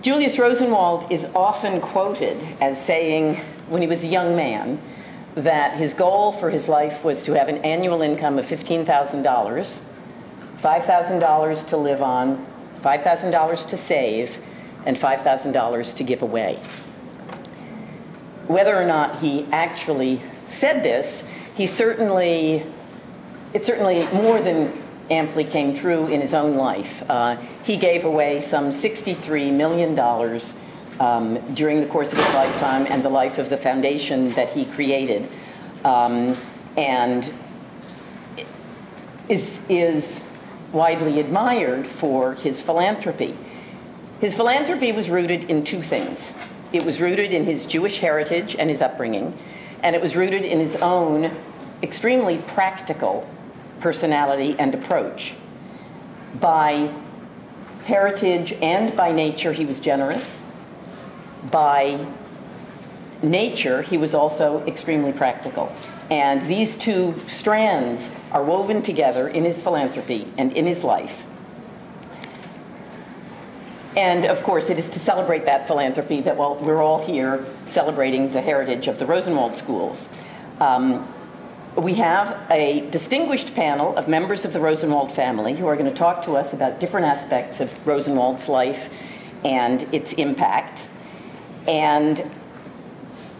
Julius Rosenwald is often quoted as saying, when he was a young man, that his goal for his life was to have an annual income of $15,000, $5,000 to live on, $5,000 to save, and $5,000 to give away. Whether or not he actually said this, he certainly, it certainly more than amply came true in his own life. Uh, he gave away some $63 million um, during the course of his lifetime and the life of the foundation that he created. Um, and is, is widely admired for his philanthropy. His philanthropy was rooted in two things it was rooted in his Jewish heritage and his upbringing, and it was rooted in his own extremely practical personality and approach. By heritage and by nature, he was generous. By nature, he was also extremely practical. And these two strands are woven together in his philanthropy and in his life. And of course, it is to celebrate that philanthropy that well, we're all here celebrating the heritage of the Rosenwald schools. Um, we have a distinguished panel of members of the Rosenwald family who are going to talk to us about different aspects of Rosenwald's life and its impact. And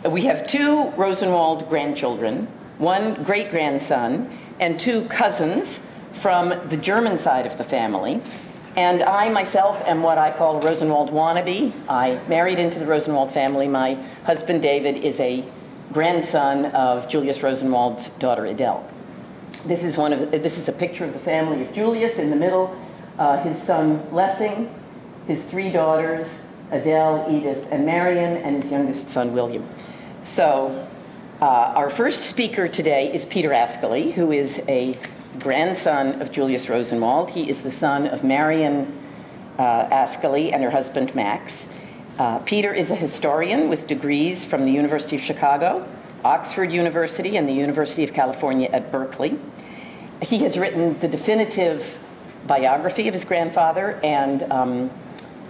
we have two Rosenwald grandchildren, one great grandson, and two cousins from the German side of the family. And I myself am what I call a Rosenwald wannabe. I married into the Rosenwald family. My husband David is a grandson of Julius Rosenwald's daughter Adele. This is one of this is a picture of the family of Julius in the middle. Uh, his son Lessing, his three daughters Adele, Edith, and Marion, and his youngest son William. So, uh, our first speaker today is Peter Ascoli, who is a grandson of Julius Rosenwald. He is the son of Marion uh, and her husband Max. Uh, Peter is a historian with degrees from the University of Chicago, Oxford University, and the University of California at Berkeley. He has written the definitive biography of his grandfather, and um,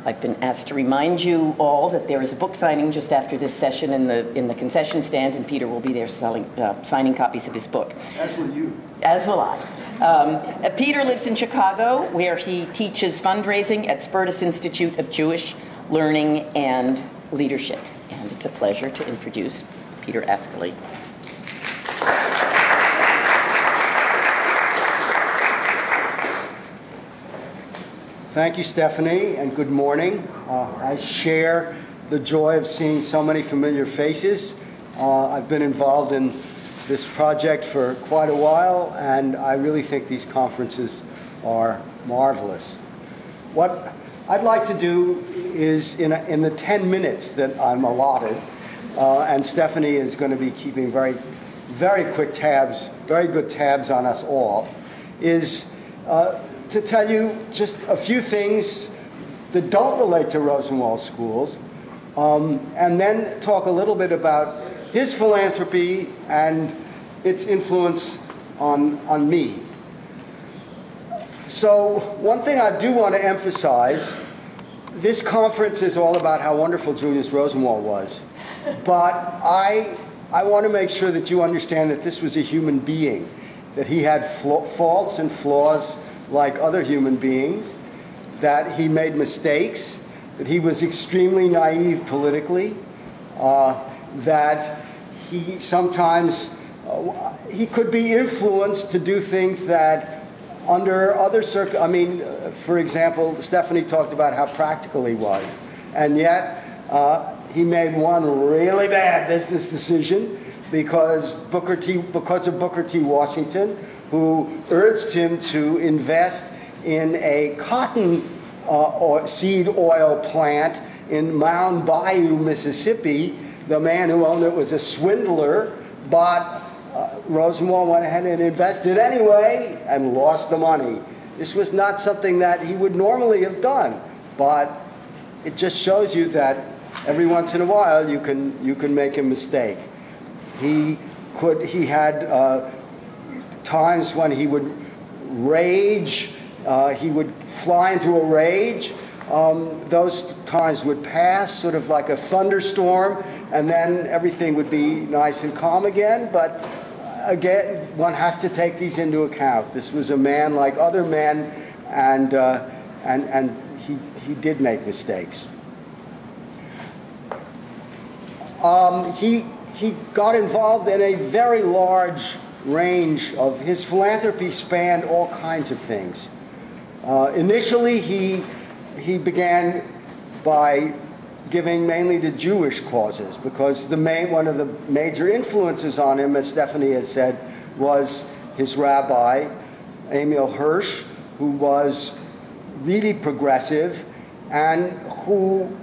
I've been asked to remind you all that there is a book signing just after this session in the in the concession stand, and Peter will be there selling, uh, signing copies of his book. As will you. As will I. Um, uh, Peter lives in Chicago, where he teaches fundraising at Spertus Institute of Jewish learning, and leadership. And it's a pleasure to introduce Peter Ascoli. Thank you, Stephanie, and good morning. Uh, I share the joy of seeing so many familiar faces. Uh, I've been involved in this project for quite a while, and I really think these conferences are marvelous. What I'd like to do is in, a, in the 10 minutes that I'm allotted, uh, and Stephanie is going to be keeping very, very quick tabs, very good tabs on us all, is uh, to tell you just a few things that don't relate to Rosenwald schools, um, and then talk a little bit about his philanthropy and its influence on, on me. So, one thing I do want to emphasize this conference is all about how wonderful Julius Rosenwald was. But I, I want to make sure that you understand that this was a human being, that he had faults and flaws like other human beings, that he made mistakes, that he was extremely naive politically, uh, that he sometimes uh, he could be influenced to do things that under other circ, I mean, for example, Stephanie talked about how practical he was, and yet uh, he made one really bad business decision because Booker T, because of Booker T. Washington, who urged him to invest in a cotton uh, seed oil plant in Mound Bayou, Mississippi. The man who owned it was a swindler, bought uh, Rosenwald went ahead and invested anyway and lost the money. This was not something that he would normally have done, but it just shows you that every once in a while you can you can make a mistake. He could he had uh, times when he would rage. Uh, he would fly into a rage um, those times would pass, sort of like a thunderstorm, and then everything would be nice and calm again. But again, one has to take these into account. This was a man like other men, and, uh, and, and he, he did make mistakes. Um, he, he got involved in a very large range of his philanthropy spanned all kinds of things. Uh, initially, he, he began by giving mainly to Jewish causes because the main, one of the major influences on him, as Stephanie has said, was his rabbi, Emil Hirsch, who was really progressive and who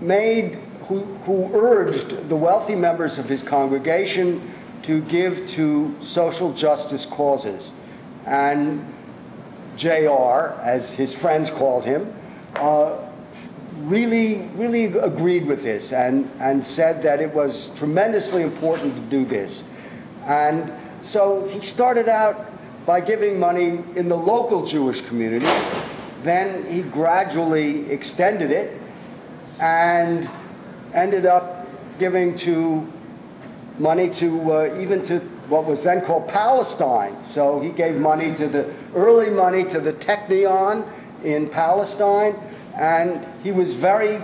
made, who, who urged the wealthy members of his congregation to give to social justice causes. And JR, as his friends called him, uh, really, really agreed with this and, and said that it was tremendously important to do this. And so he started out by giving money in the local Jewish community. Then he gradually extended it and ended up giving to money to uh, even to what was then called Palestine. So he gave money to the early money to the Technion in Palestine and he was very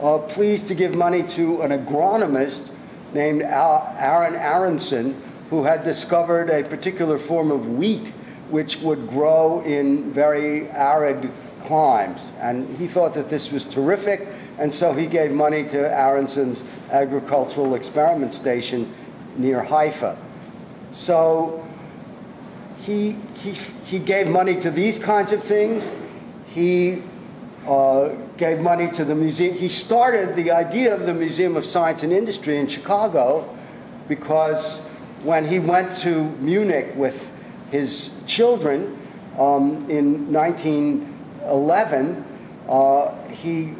uh, pleased to give money to an agronomist named Aaron Aaronsohn, who had discovered a particular form of wheat which would grow in very arid climes. And he thought that this was terrific, and so he gave money to Aaronsohn's agricultural experiment station near Haifa. So he, he, he gave money to these kinds of things. He uh, gave money to the museum. He started the idea of the Museum of Science and Industry in Chicago because when he went to Munich with his children um, in 1911, uh, he,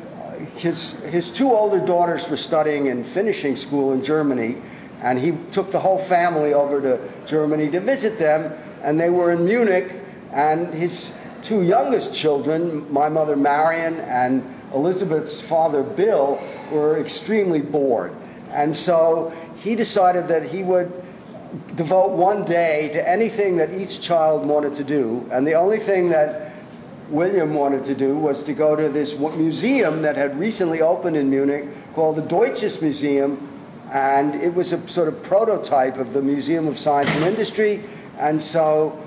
his, his two older daughters were studying in finishing school in Germany, and he took the whole family over to Germany to visit them, and they were in Munich, and his two youngest children, my mother Marion and Elizabeth's father Bill, were extremely bored. And so he decided that he would devote one day to anything that each child wanted to do. And the only thing that William wanted to do was to go to this museum that had recently opened in Munich called the Deutsches Museum. And it was a sort of prototype of the Museum of Science and Industry. And so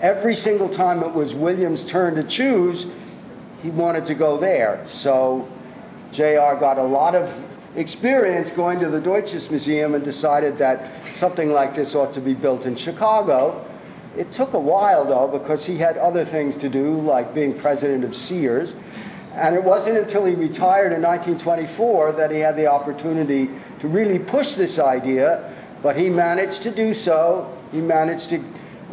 every single time it was William's turn to choose, he wanted to go there. So JR got a lot of experience going to the Deutsches Museum and decided that something like this ought to be built in Chicago. It took a while, though, because he had other things to do, like being president of Sears. And it wasn't until he retired in 1924 that he had the opportunity to really push this idea, but he managed to do so. He managed to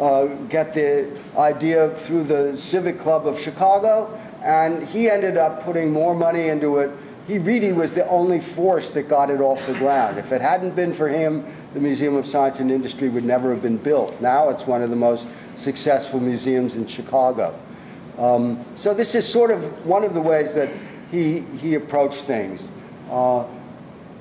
uh, get the idea through the Civic Club of Chicago, and he ended up putting more money into it. He really was the only force that got it off the ground. If it hadn't been for him, the Museum of Science and Industry would never have been built. Now it's one of the most successful museums in Chicago. Um, so this is sort of one of the ways that he, he approached things. Uh,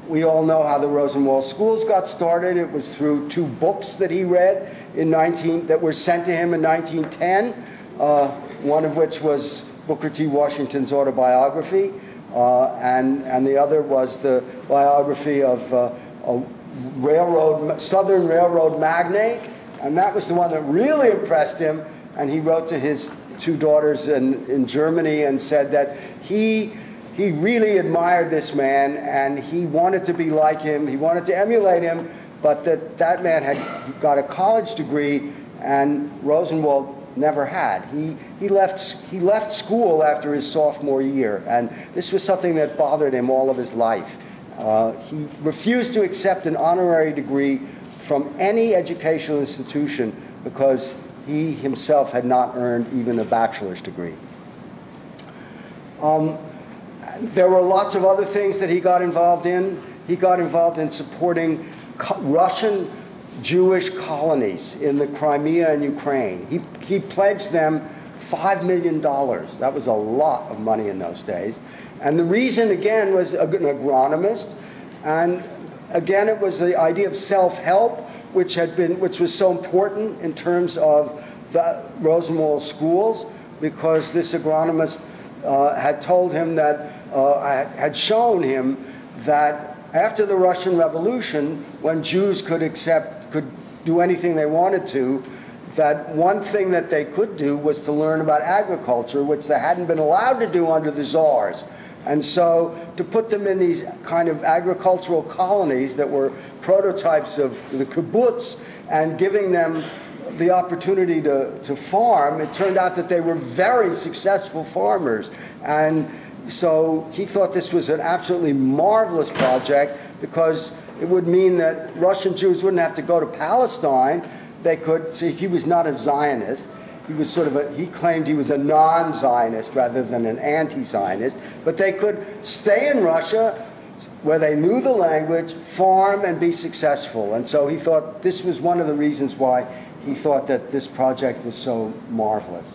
we all know how the Rosenwald schools got started. It was through two books that he read in 19 that were sent to him in 1910. Uh, one of which was Booker T. Washington's autobiography, uh, and and the other was the biography of uh, a railroad Southern Railroad magnate, and that was the one that really impressed him. And he wrote to his two daughters in, in Germany and said that he he really admired this man and he wanted to be like him. He wanted to emulate him, but that that man had got a college degree and Rosenwald never had. He, he, left, he left school after his sophomore year, and this was something that bothered him all of his life. Uh, he refused to accept an honorary degree from any educational institution because he himself had not earned even a bachelor's degree. Um, there were lots of other things that he got involved in. He got involved in supporting Russian Jewish colonies in the Crimea and Ukraine. He, he pledged them $5 million. That was a lot of money in those days. And the reason, again, was an agronomist. And again, it was the idea of self-help, which had been, which was so important in terms of the Rosenwald schools, because this agronomist uh, had told him that, uh, had shown him that after the Russian Revolution, when Jews could accept, could do anything they wanted to, that one thing that they could do was to learn about agriculture, which they hadn't been allowed to do under the czars. And so to put them in these kind of agricultural colonies that were prototypes of the kibbutz and giving them the opportunity to, to farm, it turned out that they were very successful farmers. And so he thought this was an absolutely marvelous project because it would mean that Russian Jews wouldn't have to go to Palestine. They could, see, he was not a Zionist he was sort of a, he claimed he was a non-Zionist rather than an anti-Zionist, but they could stay in Russia where they knew the language, farm, and be successful. And so he thought this was one of the reasons why he thought that this project was so marvelous.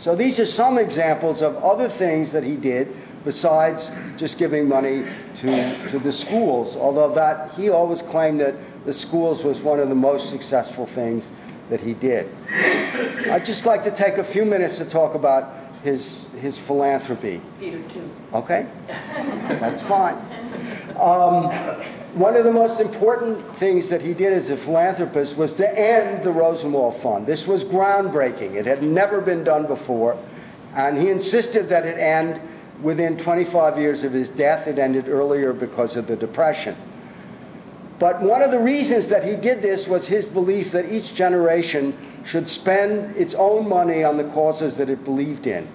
So these are some examples of other things that he did besides just giving money to, to the schools, although that he always claimed that the schools was one of the most successful things that he did. I'd just like to take a few minutes to talk about his, his philanthropy. Peter, too. Okay? That's fine. Um, one of the most important things that he did as a philanthropist was to end the Rosenwald Fund. This was groundbreaking. It had never been done before. And he insisted that it end within 25 years of his death. It ended earlier because of the Depression. But one of the reasons that he did this was his belief that each generation should spend its own money on the causes that it believed in.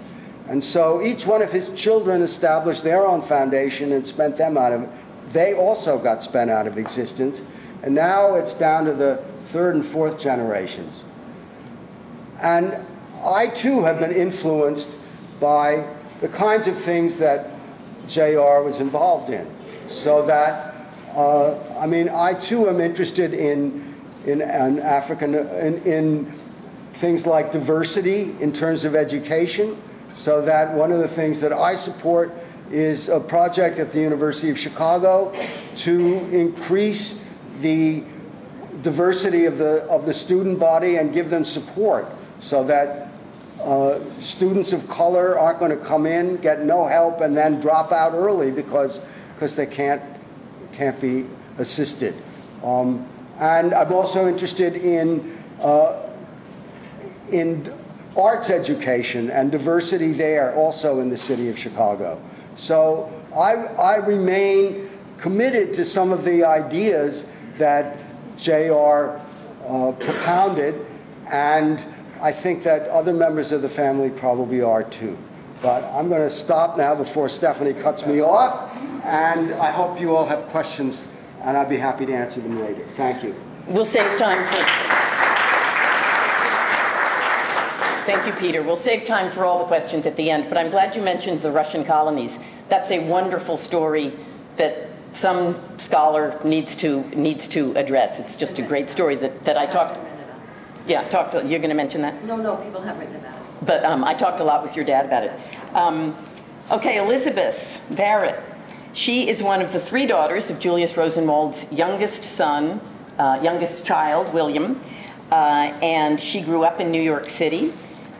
And so each one of his children established their own foundation and spent them out of they also got spent out of existence. And now it's down to the third and fourth generations. And I too have been influenced by the kinds of things that JR was involved in. So that uh, I mean, I too am interested in, in, African, in, in things like diversity in terms of education, so that one of the things that I support is a project at the University of Chicago to increase the diversity of the, of the student body and give them support so that uh, students of color aren't going to come in, get no help, and then drop out early because, because they can't can't be assisted. Um, and I'm also interested in, uh, in arts education and diversity there also in the city of Chicago. So I, I remain committed to some of the ideas that JR uh, propounded, and I think that other members of the family probably are too. But I'm going to stop now before Stephanie cuts me off. And I hope you all have questions, and I'd be happy to answer them later. Thank you. We'll save time for. Thank you, Peter. We'll save time for all the questions at the end, but I'm glad you mentioned the Russian colonies. That's a wonderful story that some scholar needs to needs to address. It's just a great story that, that I talked. Yeah, talked. You're going to mention that? No, no, people have written about it. But um, I talked a lot with your dad about it. Um, okay, Elizabeth Varet. She is one of the three daughters of Julius Rosenwald's youngest son, uh, youngest child, William. Uh, and she grew up in New York City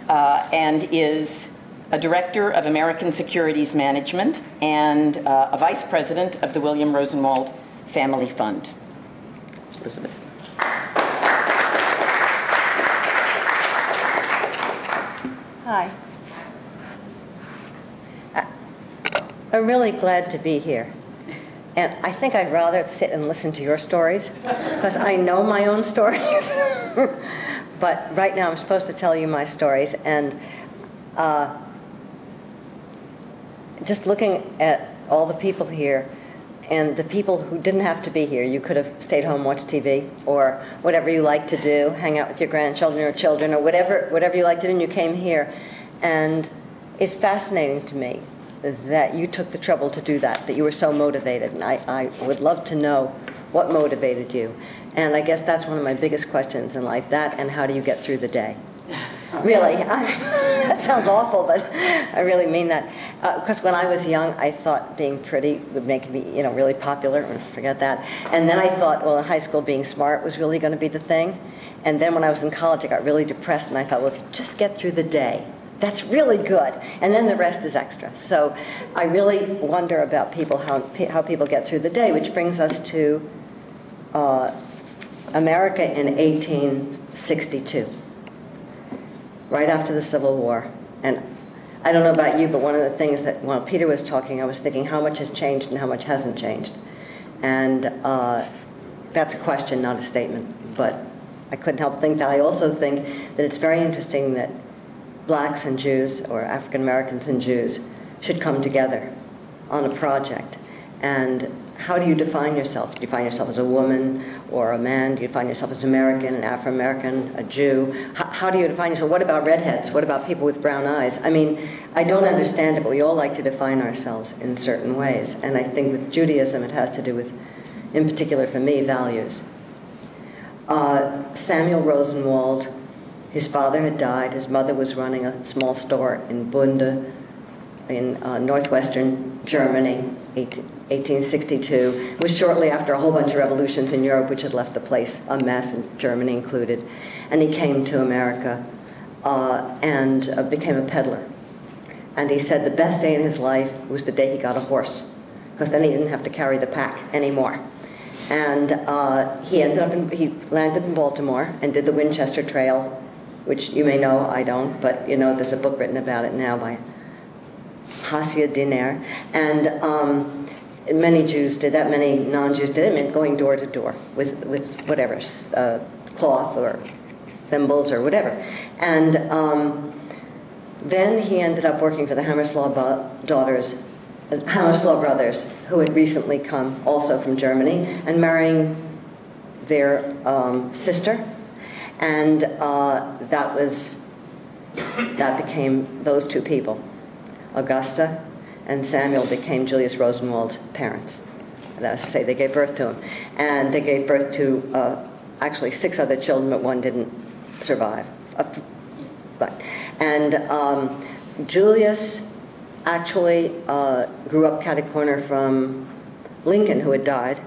uh, and is a director of American Securities Management and uh, a vice president of the William Rosenwald Family Fund. Elizabeth. Hi. I'm really glad to be here. And I think I'd rather sit and listen to your stories because I know my own stories. but right now I'm supposed to tell you my stories. And uh, just looking at all the people here and the people who didn't have to be here, you could have stayed home, watched TV, or whatever you like to do, hang out with your grandchildren or children, or whatever, whatever you like to do, and you came here. And it's fascinating to me that you took the trouble to do that, that you were so motivated. And I, I would love to know what motivated you. And I guess that's one of my biggest questions in life that and how do you get through the day? Really, I, that sounds awful, but I really mean that. Because uh, when I was young, I thought being pretty would make me, you know, really popular. Forget that. And then I thought, well, in high school, being smart was really going to be the thing. And then when I was in college, I got really depressed, and I thought, well, if you just get through the day, that's really good. And then the rest is extra. So I really wonder about people how how people get through the day, which brings us to uh, America in 1862 right after the Civil War. And I don't know about you, but one of the things that while Peter was talking, I was thinking how much has changed and how much hasn't changed. And uh, that's a question, not a statement. But I couldn't help think that. I also think that it's very interesting that blacks and Jews, or African Americans and Jews, should come together on a project. And how do you define yourself? Do you define yourself as a woman or a man? Do you define yourself as American, an Afro American, a Jew? How, how, do you define yourself? What about redheads? What about people with brown eyes? I mean, I don't understand it, but we all like to define ourselves in certain ways. And I think with Judaism, it has to do with, in particular for me, values. Uh, Samuel Rosenwald, his father had died. His mother was running a small store in Bunde in uh, northwestern Germany, 18, 1862. Was shortly after a whole bunch of revolutions in Europe, which had left the place a mess, and Germany included. And he came to America uh, and uh, became a peddler. And he said the best day in his life was the day he got a horse, because then he didn't have to carry the pack anymore. And uh, he ended up in, he landed in Baltimore and did the Winchester Trail, which you may know, I don't, but you know, there's a book written about it now by Hasia Diner. And um, many Jews did that, many non-Jews did it. It meant going door to door with, with whatever, uh, cloth or thimbles or whatever. And um, then he ended up working for the Hammerslough daughters, uh, Hammerslough brothers, who had recently come also from Germany, and marrying their um, sister. And uh, that was, that became those two people, Augusta and Samuel became Julius Rosenwald's parents. That is to say, they gave birth to him. And they gave birth to uh, actually six other children, but one didn't survive. But, and um, Julius actually uh, grew up cat corner from Lincoln, who had died,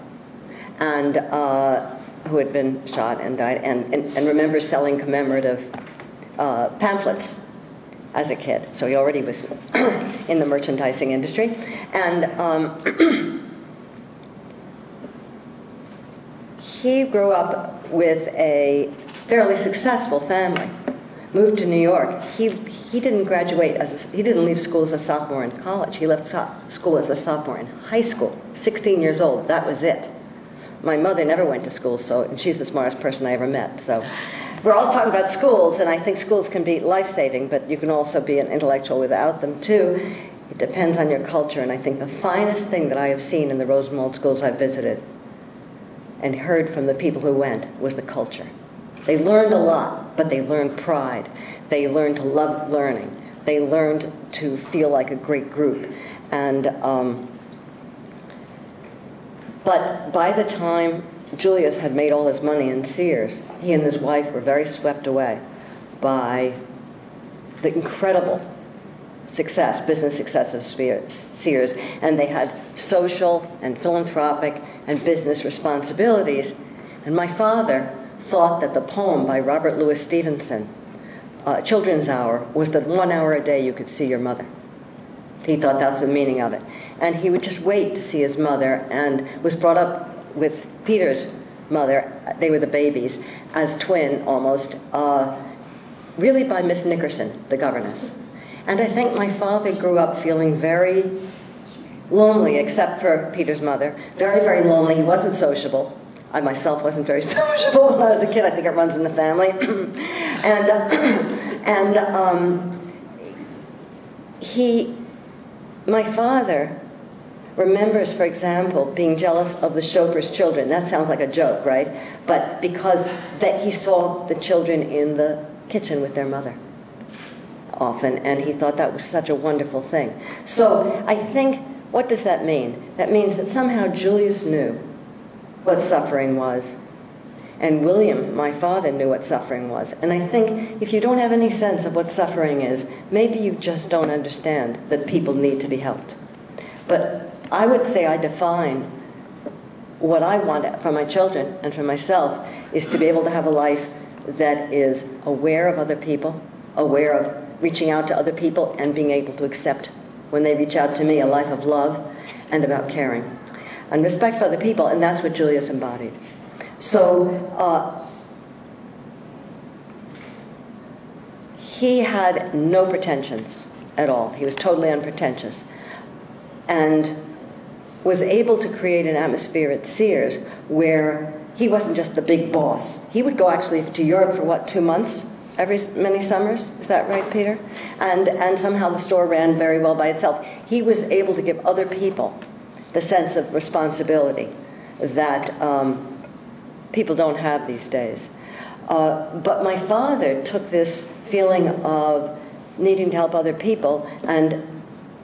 and uh, who had been shot and died, and, and, and remembers selling commemorative uh, pamphlets as a kid. So he already was in the merchandising industry. And um, he grew up with a fairly successful family. Moved to New York. He, he didn't graduate as a, he didn't leave school as a sophomore in college. He left so- school as a sophomore in high school. 16 years old. That was it. My mother never went to school, so and she's the smartest person I ever met. So we're all talking about schools, and I think schools can be life saving, but you can also be an intellectual without them too. It depends on your culture, and I think the finest thing that I have seen in the Rosenwald schools I've visited and heard from the people who went was the culture. They learned a lot, but they learned pride. They learned to love learning. They learned to feel like a great group. And, um, but by the time Julius had made all his money in Sears. He and his wife were very swept away by the incredible success, business success of Sears, and they had social and philanthropic and business responsibilities. And my father thought that the poem by Robert Louis Stevenson, uh, Children's Hour, was that one hour a day you could see your mother. He thought that's the meaning of it. And he would just wait to see his mother and was brought up with Peter's mother, they were the babies, as twin almost, uh, really by Miss Nickerson, the governess. And I think my father grew up feeling very lonely, except for Peter's mother. Very, very lonely. He wasn't sociable. I myself wasn't very sociable when I was a kid. I think it runs in the family. and uh, and um, he, my father, remembers, for example, being jealous of the chauffeur's children. That sounds like a joke, right? But because that he saw the children in the kitchen with their mother often, and he thought that was such a wonderful thing. So I think, what does that mean? That means that somehow Julius knew what suffering was. And William, my father, knew what suffering was. And I think if you don't have any sense of what suffering is, maybe you just don't understand that people need to be helped. But I would say I define what I want for my children and for myself is to be able to have a life that is aware of other people, aware of reaching out to other people, and being able to accept when they reach out to me a life of love and about caring and respect for other people. And that's what Julius embodied. So uh, he had no pretensions at all. He was totally unpretentious. And was able to create an atmosphere at Sears where he wasn't just the big boss. He would go actually to Europe for what, two months? Every many summers, is that right, Peter? And and somehow the store ran very well by itself. He was able to give other people the sense of responsibility that um, people don't have these days. Uh, but my father took this feeling of needing to help other people and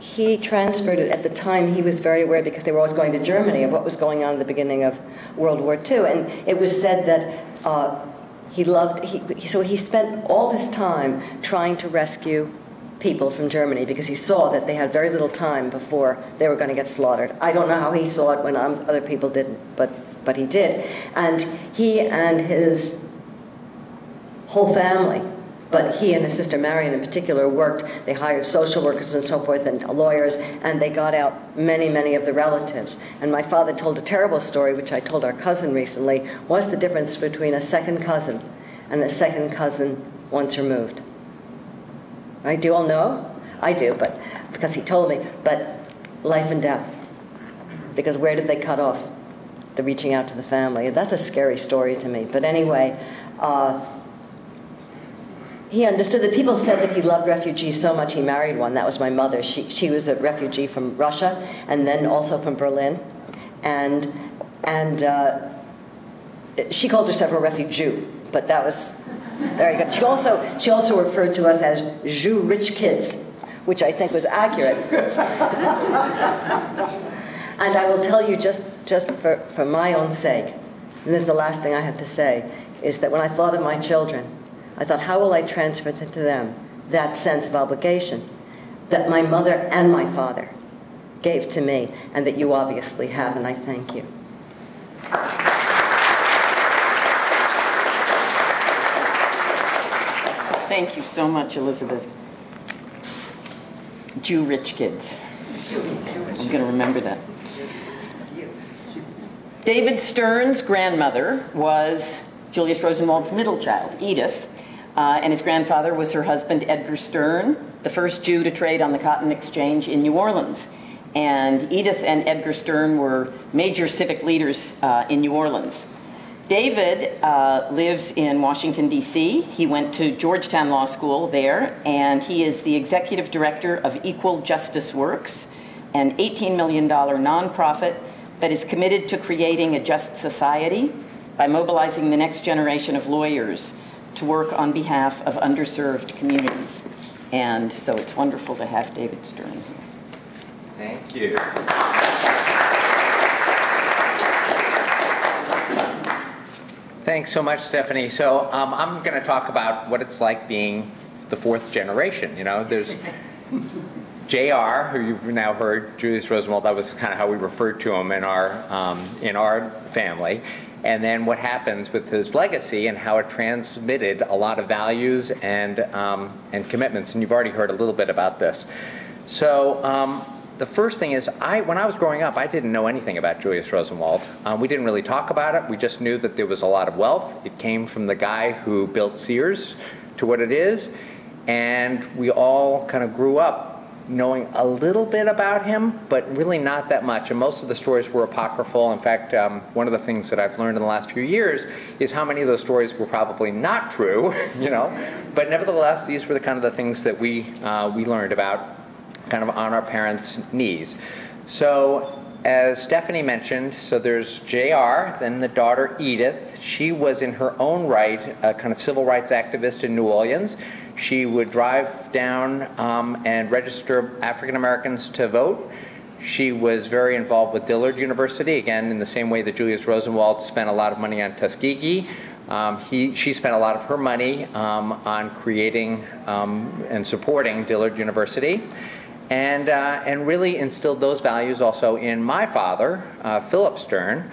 he transferred it at the time he was very aware because they were always going to Germany of what was going on at the beginning of World War II. And it was said that uh, he loved, he, so he spent all his time trying to rescue people from Germany because he saw that they had very little time before they were going to get slaughtered. I don't know how he saw it when other people didn't, but but he did. And he and his whole family, but he and his sister Marion in particular worked. They hired social workers and so forth and lawyers, and they got out many, many of the relatives. And my father told a terrible story, which I told our cousin recently. What's the difference between a second cousin and a second cousin once removed? Right? Do you all know? I do, but because he told me. But life and death. Because where did they cut off? the reaching out to the family. That's a scary story to me. But anyway, uh, he understood that people said that he loved refugees so much he married one. That was my mother. She, she was a refugee from Russia and then also from Berlin. And, and uh, she called herself a refugee, but that was very good. She also, she also referred to us as Jew rich kids, which I think was accurate. And I will tell you just, just for, for my own sake, and this is the last thing I have to say, is that when I thought of my children, I thought, how will I transfer to them that sense of obligation that my mother and my father gave to me, and that you obviously have, and I thank you. Thank you so much, Elizabeth. Jew rich kids. I'm going to remember that. David Stern's grandmother was Julius Rosenwald's middle child, Edith, uh, and his grandfather was her husband, Edgar Stern, the first Jew to trade on the cotton exchange in New Orleans. And Edith and Edgar Stern were major civic leaders uh, in New Orleans. David uh, lives in Washington, D.C. He went to Georgetown Law School there, and he is the executive director of Equal Justice Works, an $18 million nonprofit that is committed to creating a just society by mobilizing the next generation of lawyers to work on behalf of underserved communities. And so it's wonderful to have David Stern here. Thank you. Thanks so much, Stephanie. So um, I'm going to talk about what it's like being the fourth generation. You know, there's JR, who you've now heard, Julius Rosenwald, that was kind of how we referred to him in our, um, in our family. And then what happens with his legacy and how it transmitted a lot of values and, um, and commitments. And you've already heard a little bit about this. So um, the first thing is, I, when I was growing up, I didn't know anything about Julius Rosenwald. Um, we didn't really talk about it. We just knew that there was a lot of wealth. It came from the guy who built Sears to what it is. And we all kind of grew up knowing a little bit about him, but really not that much. And most of the stories were apocryphal. In fact, um, one of the things that I've learned in the last few years is how many of those stories were probably not true, you know. But nevertheless, these were the kind of the things that we uh, we learned about, kind of on our parents' knees. So. As Stephanie mentioned, so there's JR, then the daughter Edith. She was in her own right a kind of civil rights activist in New Orleans. She would drive down um, and register African Americans to vote. She was very involved with Dillard University, again, in the same way that Julius Rosenwald spent a lot of money on Tuskegee. Um, he, she spent a lot of her money um, on creating um, and supporting Dillard University and, uh, and really instilled those values also in my father, uh, Philip Stern,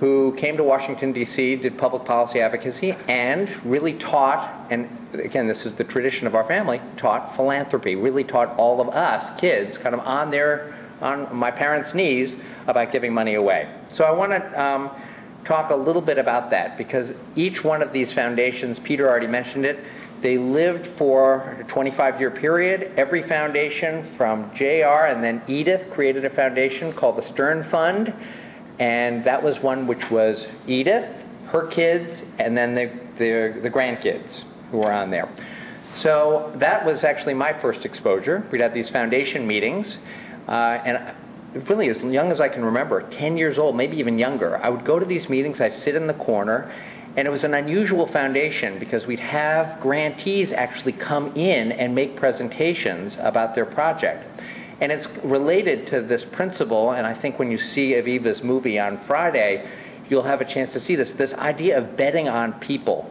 who came to Washington, D.C., did public policy advocacy, and really taught, and again, this is the tradition of our family, taught philanthropy, really taught all of us kids kind of on their, on my parents' knees about giving money away. So I want to um, talk a little bit about that because each one of these foundations, Peter already mentioned it, they lived for a 25 year period. Every foundation from JR and then Edith created a foundation called the Stern Fund. And that was one which was Edith, her kids, and then the, the, the grandkids who were on there. So that was actually my first exposure. We'd have these foundation meetings. Uh, and really, as young as I can remember, 10 years old, maybe even younger, I would go to these meetings, I'd sit in the corner, and it was an unusual foundation because we'd have grantees actually come in and make presentations about their project. And it's related to this principle, and I think when you see Aviva's movie on Friday, you'll have a chance to see this this idea of betting on people.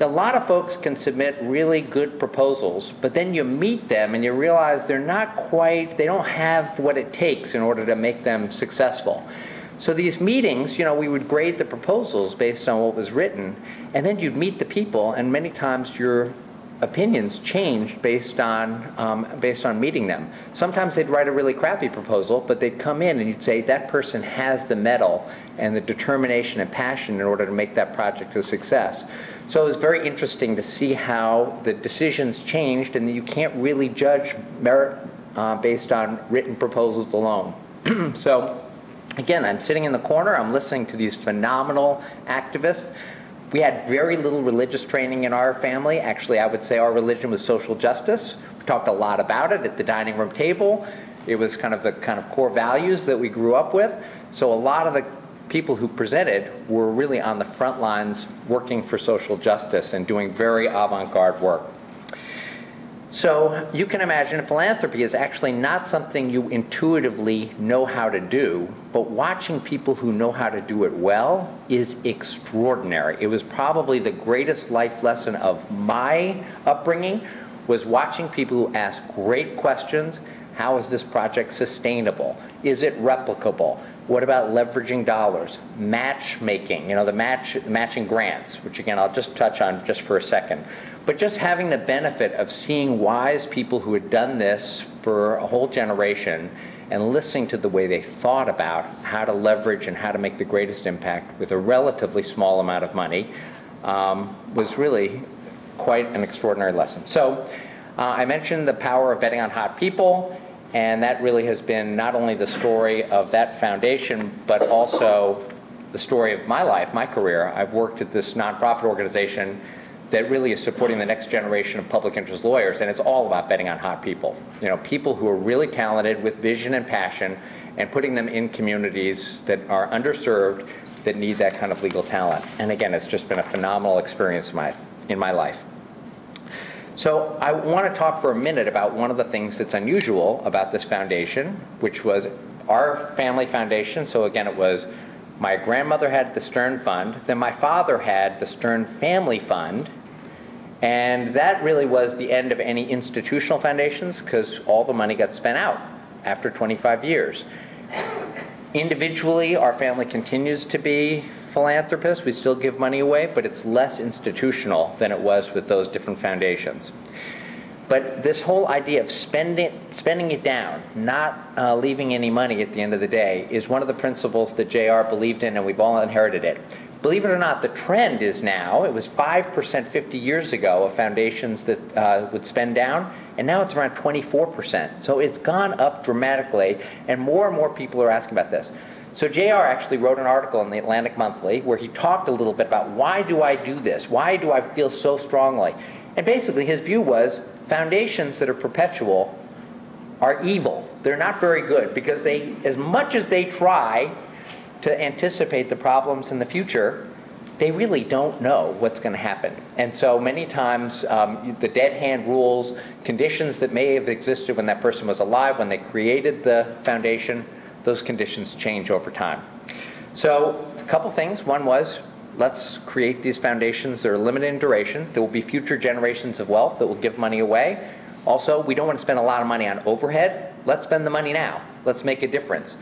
A lot of folks can submit really good proposals, but then you meet them and you realize they're not quite, they don't have what it takes in order to make them successful. So these meetings, you know, we would grade the proposals based on what was written, and then you'd meet the people, and many times your opinions changed based on um, based on meeting them. Sometimes they'd write a really crappy proposal, but they'd come in and you'd say that person has the mettle and the determination and passion in order to make that project a success. So it was very interesting to see how the decisions changed, and you can't really judge merit uh, based on written proposals alone. so again, I'm sitting in the corner, I'm listening to these phenomenal activists. We had very little religious training in our family. Actually, I would say our religion was social justice. We talked a lot about it at the dining room table. It was kind of the kind of core values that we grew up with. So a lot of the people who presented were really on the front lines working for social justice and doing very avant-garde work. So you can imagine philanthropy is actually not something you intuitively know how to do, but watching people who know how to do it well is extraordinary. It was probably the greatest life lesson of my upbringing was watching people who ask great questions. How is this project sustainable? Is it replicable? What about leveraging dollars? Matchmaking, you know, the match matching grants, which again I'll just touch on just for a second. But just having the benefit of seeing wise people who had done this for a whole generation and listening to the way they thought about how to leverage and how to make the greatest impact with a relatively small amount of money um, was really quite an extraordinary lesson. So uh, I mentioned the power of betting on hot people, and that really has been not only the story of that foundation, but also the story of my life, my career. I've worked at this nonprofit organization that really is supporting the next generation of public interest lawyers, and it's all about betting on hot people. You know, people who are really talented with vision and passion, and putting them in communities that are underserved that need that kind of legal talent. And again, it's just been a phenomenal experience in my, in my life. So I want to talk for a minute about one of the things that's unusual about this foundation, which was our family foundation. So again, it was my grandmother had the Stern Fund, then my father had the Stern Family Fund, and that really was the end of any institutional foundations because all the money got spent out after 25 years. Individually, our family continues to be philanthropists. We still give money away, but it's less institutional than it was with those different foundations. But this whole idea of spending, spending it down, not uh, leaving any money at the end of the day, is one of the principles that JR believed in, and we've all inherited it. Believe it or not, the trend is now, it was 5% 50 years ago of foundations that uh, would spend down, and now it's around 24%. So it's gone up dramatically, and more and more people are asking about this. So JR actually wrote an article in the Atlantic Monthly where he talked a little bit about why do I do this? Why do I feel so strongly? And basically his view was foundations that are perpetual are evil. They're not very good because they as much as they try to anticipate the problems in the future, they really don't know what's going to happen. And so many times, um, the dead hand rules, conditions that may have existed when that person was alive, when they created the foundation, those conditions change over time. So, a couple things. One was let's create these foundations that are limited in duration. There will be future generations of wealth that will give money away. Also, we don't want to spend a lot of money on overhead. Let's spend the money now. Let's make a difference.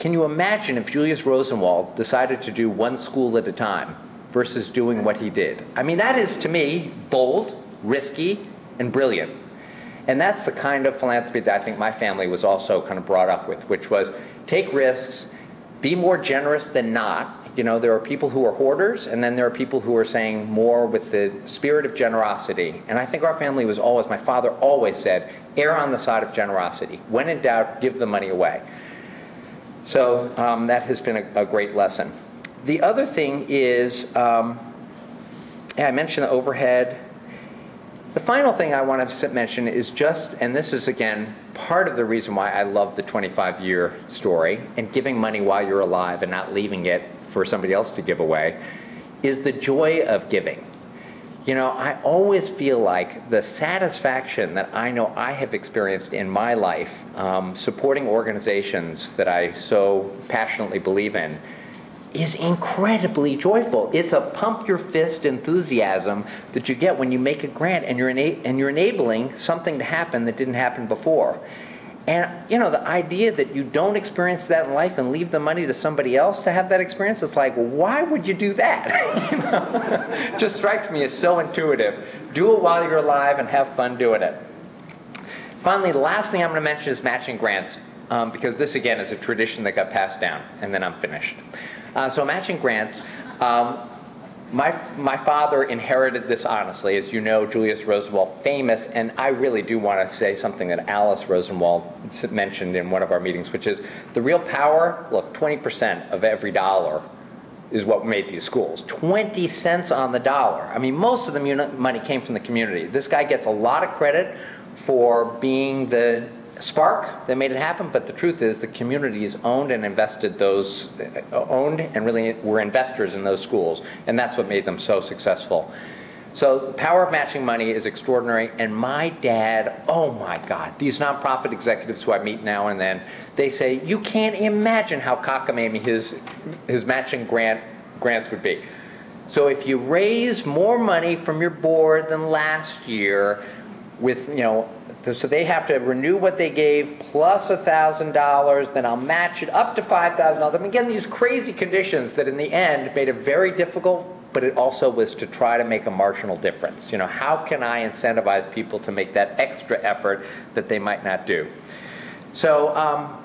Can you imagine if Julius Rosenwald decided to do one school at a time versus doing what he did? I mean, that is to me bold, risky, and brilliant. And that's the kind of philanthropy that I think my family was also kind of brought up with, which was take risks, be more generous than not. You know, there are people who are hoarders, and then there are people who are saying more with the spirit of generosity. And I think our family was always, my father always said, err on the side of generosity. When in doubt, give the money away. So um, that has been a, a, great lesson. The other thing is, um, I mentioned the overhead. The final thing I want to mention is just, and this is again part of the reason why I love the 25 year story and giving money while you're alive and not leaving it for somebody else to give away, is the joy of giving. You know, I always feel like the satisfaction that I know I have experienced in my life um, supporting organizations that I so passionately believe in is incredibly joyful. It's a pump your fist enthusiasm that you get when you make a grant and you're, ena- and you're enabling something to happen that didn't happen before. And, you know, the idea that you don't experience that in life and leave the money to somebody else to have that experience, it's like, why would you do that? you know? Just strikes me as so intuitive. Do it while you're alive and have fun doing it. Finally, the last thing I'm going to mention is matching grants, um, because this, again, is a tradition that got passed down, and then I'm finished. Uh, so matching grants. Um, my, my father inherited this honestly. As you know, Julius Rosenwald, famous, and I really do want to say something that Alice Rosenwald mentioned in one of our meetings, which is the real power look, 20% of every dollar is what made these schools. 20 cents on the dollar. I mean, most of the money came from the community. This guy gets a lot of credit for being the spark that made it happen, but the truth is the communities owned and invested those, owned and really were investors in those schools, and that's what made them so successful. So power of matching money is extraordinary, and my dad, oh my God, these nonprofit executives who I meet now and then, they say, you can't imagine how cockamamie his, his matching grant, grants would be. So if you raise more money from your board than last year, with you know so they have to renew what they gave plus a thousand dollars then i'll match it up to five thousand dollars. I mean again these crazy conditions that in the end made it very difficult but it also was to try to make a marginal difference. You know how can i incentivize people to make that extra effort that they might not do? So um,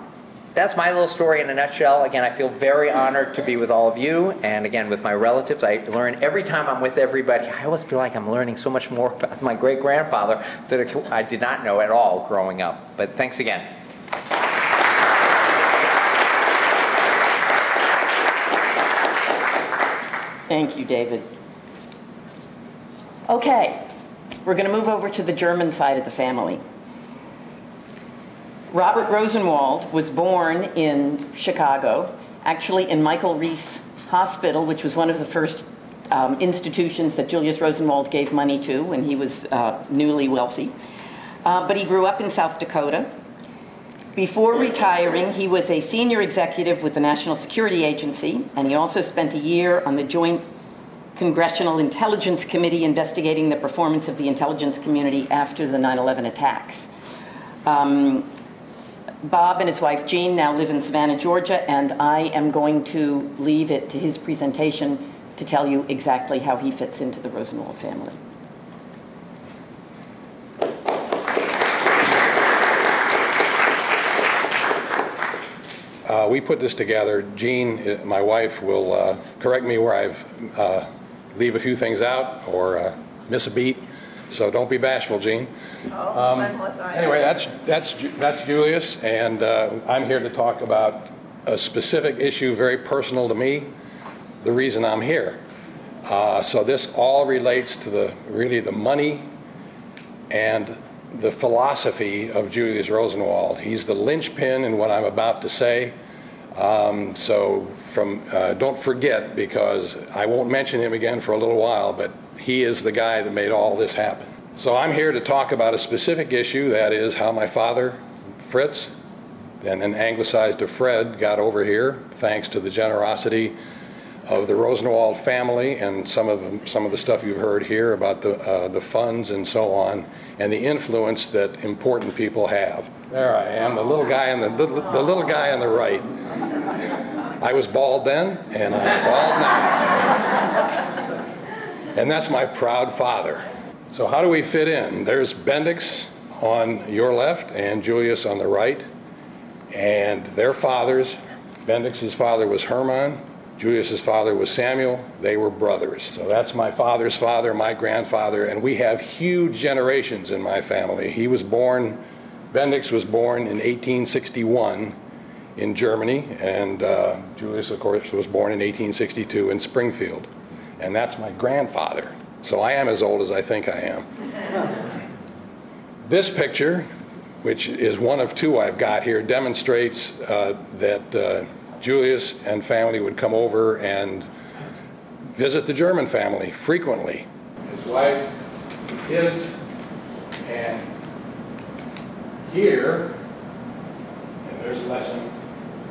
that's my little story in a nutshell. Again, I feel very honored to be with all of you, and again with my relatives. I learn every time I'm with everybody. I always feel like I'm learning so much more about my great grandfather that I did not know at all growing up. But thanks again. Thank you, David. Okay, we're going to move over to the German side of the family. Robert Rosenwald was born in Chicago, actually in Michael Reese Hospital, which was one of the first um, institutions that Julius Rosenwald gave money to when he was uh, newly wealthy. Uh, but he grew up in South Dakota. Before retiring, he was a senior executive with the National Security Agency, and he also spent a year on the Joint Congressional Intelligence Committee investigating the performance of the intelligence community after the 9 11 attacks. Um, Bob and his wife Jean now live in Savannah, Georgia, and I am going to leave it to his presentation to tell you exactly how he fits into the Rosenwald family. Uh, we put this together. Jean, uh, my wife, will uh, correct me where I've uh, leave a few things out or uh, miss a beat. So don't be bashful, Jean. Oh, um, anyway, that's that's that's Julius, and uh, I'm here to talk about a specific issue, very personal to me. The reason I'm here. Uh, so this all relates to the really the money and the philosophy of Julius Rosenwald. He's the linchpin in what I'm about to say. Um, so from uh, don't forget because I won't mention him again for a little while, but he is the guy that made all this happen. So I'm here to talk about a specific issue that is how my father, Fritz, and then anglicized to Fred, got over here thanks to the generosity of the Rosenwald family and some of the, some of the stuff you've heard here about the uh, the funds and so on, and the influence that important people have. There I am, the little guy on the, the, the little guy on the right. I was bald then, and I'm bald now. And that's my proud father. So how do we fit in? There's Bendix on your left and Julius on the right. And their fathers, Bendix's father was Hermann, Julius's father was Samuel. They were brothers. So that's my father's father, my grandfather, and we have huge generations in my family. He was born, Bendix was born in 1861 in Germany, and uh, Julius, of course, was born in 1862 in Springfield. And that's my grandfather. So I am as old as I think I am. This picture, which is one of two I've got here, demonstrates uh, that uh, Julius and family would come over and visit the German family frequently. His wife, kids, and here, and there's Lessing.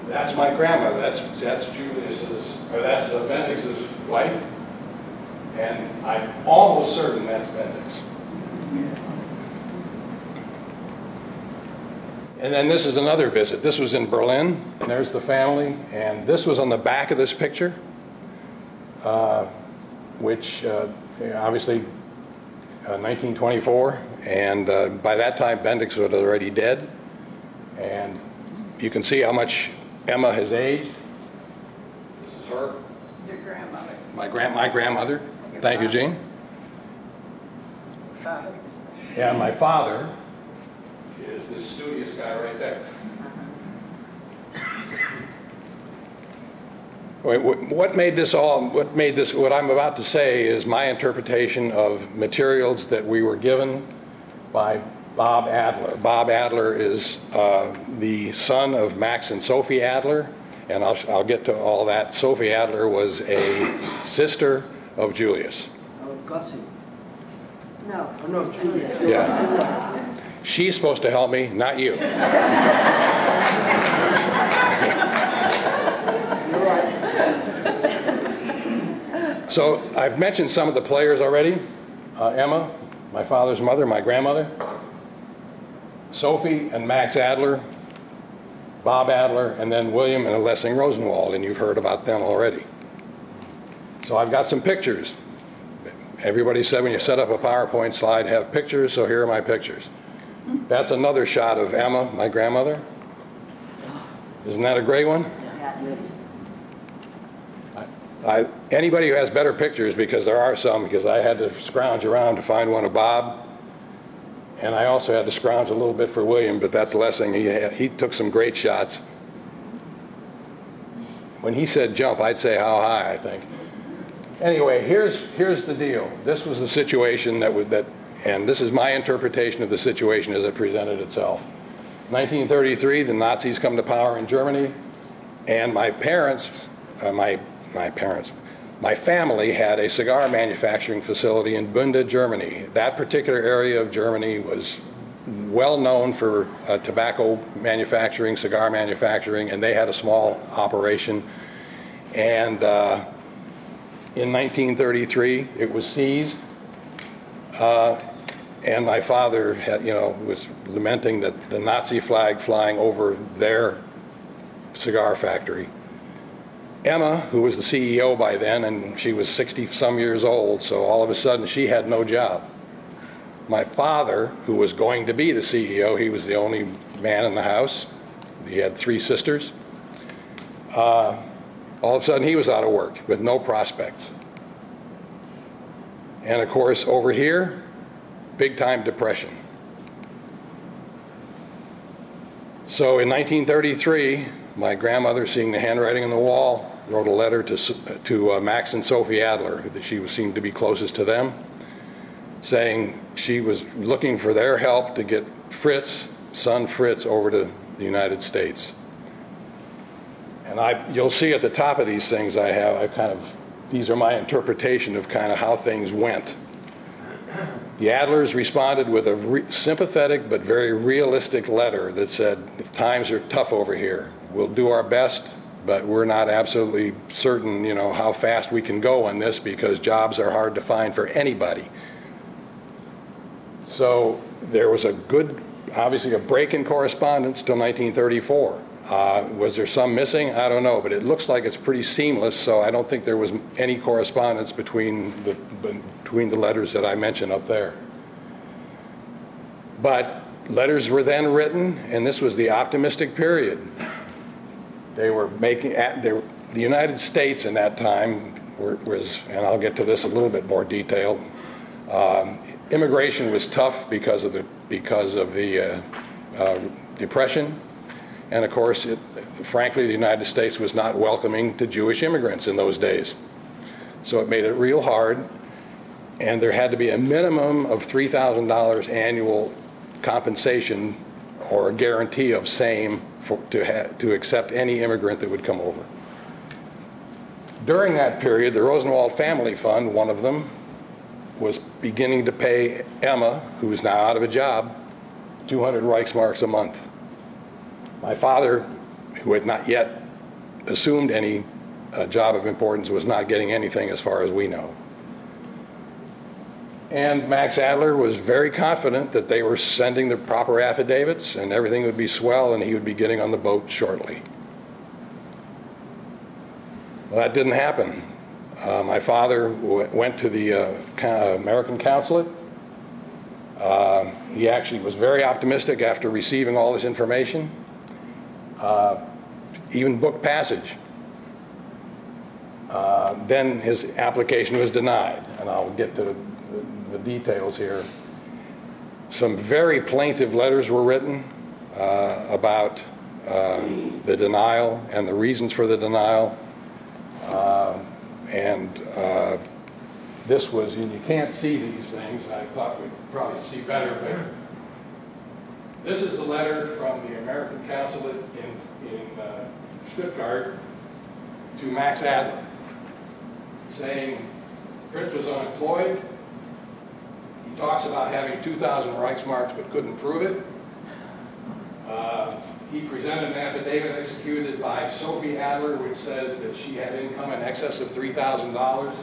That's my grandmother. That's that's Julius's, or that's uh, Bendix's wife, and I'm almost certain that's Bendix. And then this is another visit. This was in Berlin, and there's the family, and this was on the back of this picture, uh, which uh, obviously uh, 1924, and uh, by that time Bendix was already dead, and you can see how much Emma has aged. This is her. Your grandmother. My grand, my grandmother. Thank you, Jean. Yeah, my father is this studious guy right there. What made this all, what made this, what I'm about to say is my interpretation of materials that we were given by Bob Adler. Bob Adler is uh, the son of Max and Sophie Adler, and I'll, I'll get to all that. Sophie Adler was a sister of Julius. Oh, Gussie. No. Oh, no, Julius. Yeah. She's supposed to help me, not you. So I've mentioned some of the players already. Uh, Emma, my father's mother, my grandmother. Sophie and Max Adler, Bob Adler, and then William and Lessing Rosenwald, and you've heard about them already. So I've got some pictures. Everybody said when you set up a PowerPoint slide, have pictures, so here are my pictures. That's another shot of Emma, my grandmother. Isn't that a great one? I, anybody who has better pictures, because there are some, because I had to scrounge around to find one of Bob, and I also had to scrounge a little bit for William, but that's Lessing. He, had, he took some great shots. When he said jump, I'd say how high, I think. Anyway, here's, here's the deal. This was the situation that, would, that, and this is my interpretation of the situation as it presented itself. 1933, the Nazis come to power in Germany, and my parents, uh, my my parents, my family had a cigar manufacturing facility in Bünde, Germany. That particular area of Germany was well known for uh, tobacco manufacturing, cigar manufacturing, and they had a small operation. And uh, in 1933, it was seized. Uh, and my father had, you know, was lamenting that the Nazi flag flying over their cigar factory. Emma, who was the CEO by then, and she was 60 some years old, so all of a sudden she had no job. My father, who was going to be the CEO, he was the only man in the house. He had three sisters. Uh, all of a sudden he was out of work with no prospects. And of course, over here, big time depression. So in 1933, my grandmother, seeing the handwriting on the wall, wrote a letter to, to uh, Max and Sophie Adler, that she seemed to be closest to them, saying she was looking for their help to get Fritz, son Fritz, over to the United States. And I, you'll see at the top of these things I have, I kind of, these are my interpretation of kind of how things went. The Adlers responded with a re- sympathetic but very realistic letter that said, "If times are tough over here. We'll do our best, but we're not absolutely certain, you know, how fast we can go on this because jobs are hard to find for anybody." So there was a good, obviously, a break in correspondence till 1934. Uh, was there some missing? I don't know, but it looks like it's pretty seamless. So I don't think there was any correspondence between the between the letters that I mentioned up there. But letters were then written, and this was the optimistic period. They were making they were, the United States in that time were, was, and I'll get to this a little bit more detail. Um, immigration was tough because of the because of the uh, uh, depression, and of course, it, frankly, the United States was not welcoming to Jewish immigrants in those days. So it made it real hard, and there had to be a minimum of three thousand dollars annual compensation or a guarantee of same for, to ha- to accept any immigrant that would come over. During that period, the Rosenwald Family Fund, one of them, was beginning to pay Emma, who is now out of a job, 200 Reichsmarks a month. My father, who had not yet assumed any uh, job of importance, was not getting anything as far as we know. And Max Adler was very confident that they were sending the proper affidavits and everything would be swell and he would be getting on the boat shortly. Well, that didn't happen. Uh, my father went to the uh, American consulate. Uh, he actually was very optimistic after receiving all this information, uh, even book passage. Uh, then his application was denied, and I'll get to the, the details here. Some very plaintive letters were written uh, about uh, the denial and the reasons for the denial. Uh, and uh, this was, and you can't see these things, I thought we'd probably see better, but this is a letter from the American consulate in, in uh, Stuttgart to Max Adler, saying Fritz was unemployed. He talks about having 2,000 Reichsmarks but couldn't prove it. Uh, he presented an affidavit executed by Sophie Adler, which says that she had income in excess of $3,000,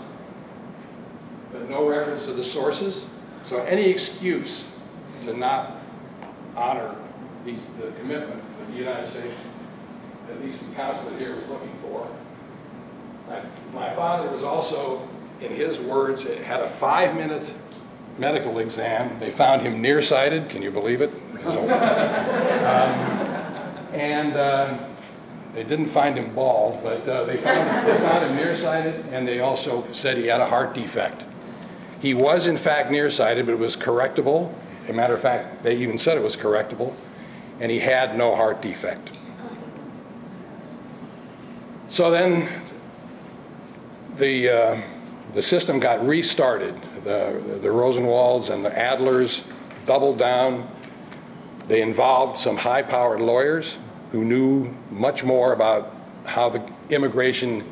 but no reference to the sources. So any excuse to not honor these, the commitment that the United States, at least the consulate here, was looking for. My, my father was also, in his words, had a five-minute medical exam. They found him nearsighted. Can you believe it? Um, and uh, they didn't find him bald, but uh, they, found, they found him nearsighted, and they also said he had a heart defect. He was, in fact, nearsighted, but it was correctable. A matter of fact, they even said it was correctable, and he had no heart defect. So then the, uh, the system got restarted. The, the Rosenwalds and the Adlers doubled down. They involved some high powered lawyers who knew much more about how the immigration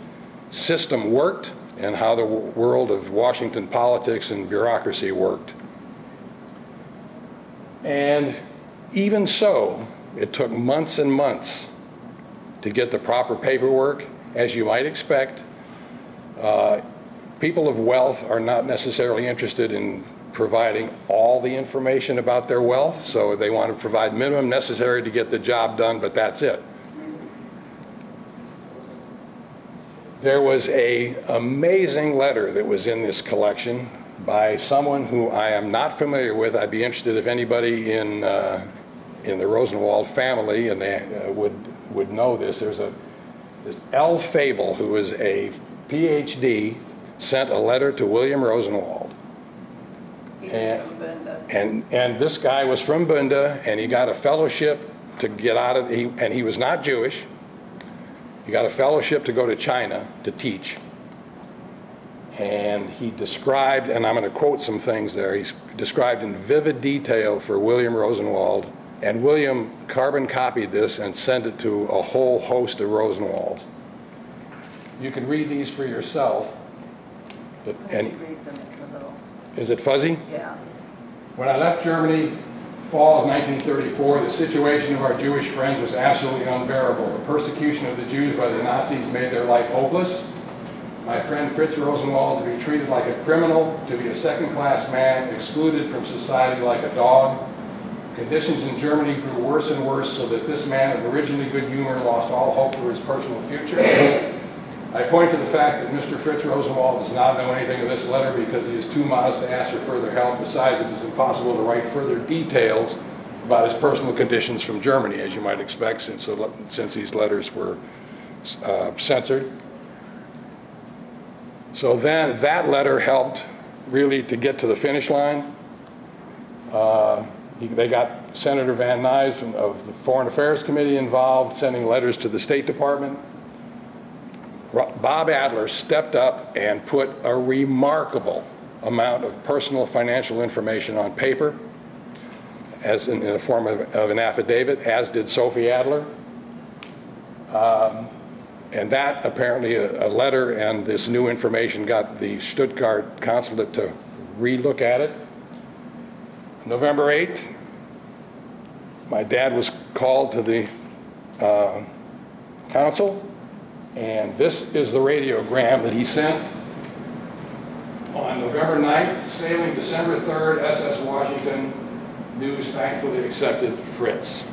system worked and how the world of Washington politics and bureaucracy worked. And even so, it took months and months to get the proper paperwork. As you might expect, uh, people of wealth are not necessarily interested in providing all the information about their wealth, so they want to provide minimum necessary to get the job done, but that's it. There was a amazing letter that was in this collection by someone who I am not familiar with. I'd be interested if anybody in uh, in the Rosenwald family and they uh, would would know this. There's a this L. Fable, who is a PhD, sent a letter to William Rosenwald. And, and, and this guy was from Bünde, and he got a fellowship to get out of, he, and he was not Jewish. He got a fellowship to go to China to teach. And he described, and I'm going to quote some things there, he described in vivid detail for William Rosenwald. And William carbon copied this and sent it to a whole host of Rosenwalds. You can read these for yourself. But, and read them, it's a little, is it fuzzy? yeah. When I left Germany, fall of 1934, the situation of our Jewish friends was absolutely unbearable. The persecution of the Jews by the Nazis made their life hopeless. My friend Fritz Rosenwald to be treated like a criminal, to be a second-class man, excluded from society like a dog. Conditions in Germany grew worse and worse so that this man of originally good humor lost all hope for his personal future. I point to the fact that Mr. Fritz Rosenwald does not know anything of this letter because he is too modest to ask for further help. Besides, it is impossible to write further details about his personal conditions from Germany, as you might expect, since, since these letters were uh, censored. So then that letter helped really to get to the finish line. Uh, he, they got Senator Van Nuys from, of the Foreign Affairs Committee involved, sending letters to the State Department. Bob Adler stepped up and put a remarkable amount of personal financial information on paper as in, in the form of, of, an affidavit, as did Sophie Adler. Um, and that apparently a, a, letter and this new information got the Stuttgart consulate to relook at it. November 8th, my dad was called to the uh, council and this is the radiogram that he sent on November 9th, sailing December 3rd, SS Washington. News thankfully accepted Fritz.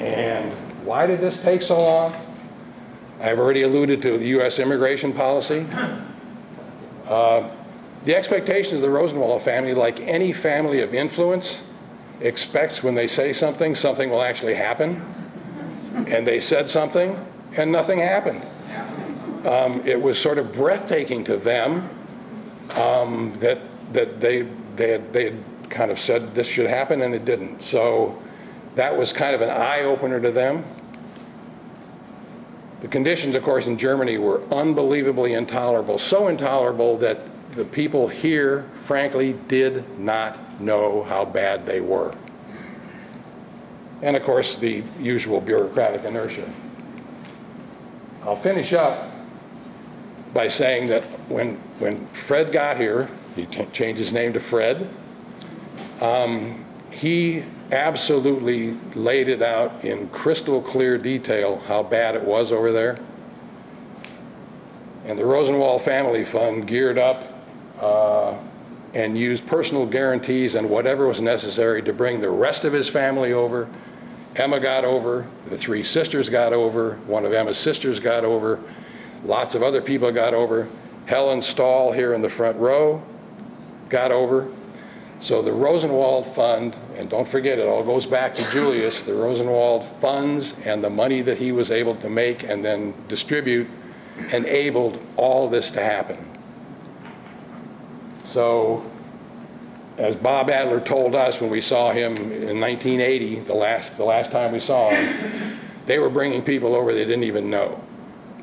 And why did this take so long? I've already alluded to U.S. immigration policy. Uh, the expectations of the Rosenwald family, like any family of influence, expects when they say something, something will actually happen. And they said something, and nothing happened. Um, it was sort of breathtaking to them um, that that they they had, they had kind of said this should happen and it didn't. So that was kind of an eye opener to them. The conditions, of course, in Germany were unbelievably intolerable, so intolerable that the people here, frankly, did not know how bad they were. And of course, the usual bureaucratic inertia. I'll finish up by saying that when, when Fred got here, he changed his name to Fred, um, he absolutely laid it out in crystal clear detail how bad it was over there. And the Rosenwald Family Fund geared up uh, and used personal guarantees and whatever was necessary to bring the rest of his family over Emma got over, the three sisters got over, one of Emma's sisters got over, lots of other people got over. Helen Stahl here in the front row got over. So the Rosenwald Fund, and don't forget it all goes back to Julius, the Rosenwald funds and the money that he was able to make and then distribute enabled all this to happen. So as Bob Adler told us when we saw him in 1980, the last, the last time we saw him, they were bringing people over they didn't even know.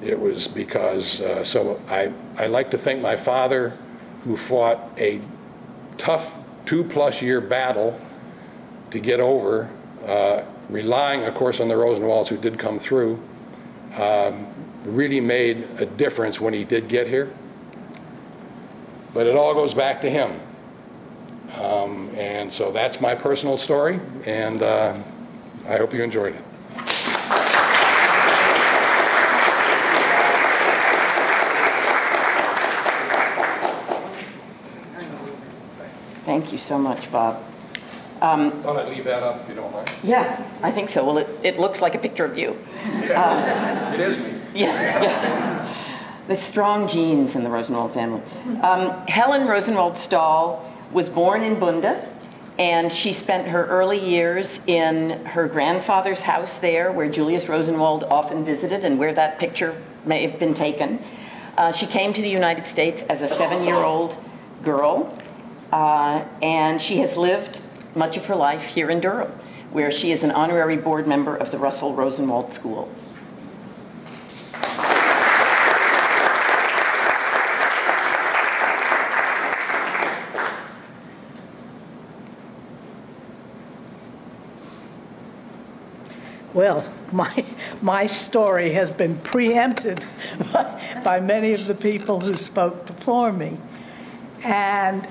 It was because, uh, so I, I like to think my father, who fought a tough two plus year battle to get over, uh, relying, of course, on the Rosenwalds who did come through, um, really made a difference when he did get here. But it all goes back to him. Um, and so that's my personal story, and uh, I hope you enjoyed it. Thank you so much, Bob. Um, Thought I'd leave that up if you don't mind. yeah, I think so. Well, it, it looks like a picture of you. It is me. Yeah, yeah. The strong genes in the Rosenwald family. Um, Helen Rosenwald Stahl was born in Bünde, and she spent her early years in her grandfather's house there, where Julius Rosenwald often visited and where that picture may have been taken. Uh, she came to the United States as a seven year old girl, uh, and she has lived much of her life here in Durham, where she is an honorary board member of the Russell Rosenwald School. Well, my, my story has been preempted by, by many of the people who spoke before me. And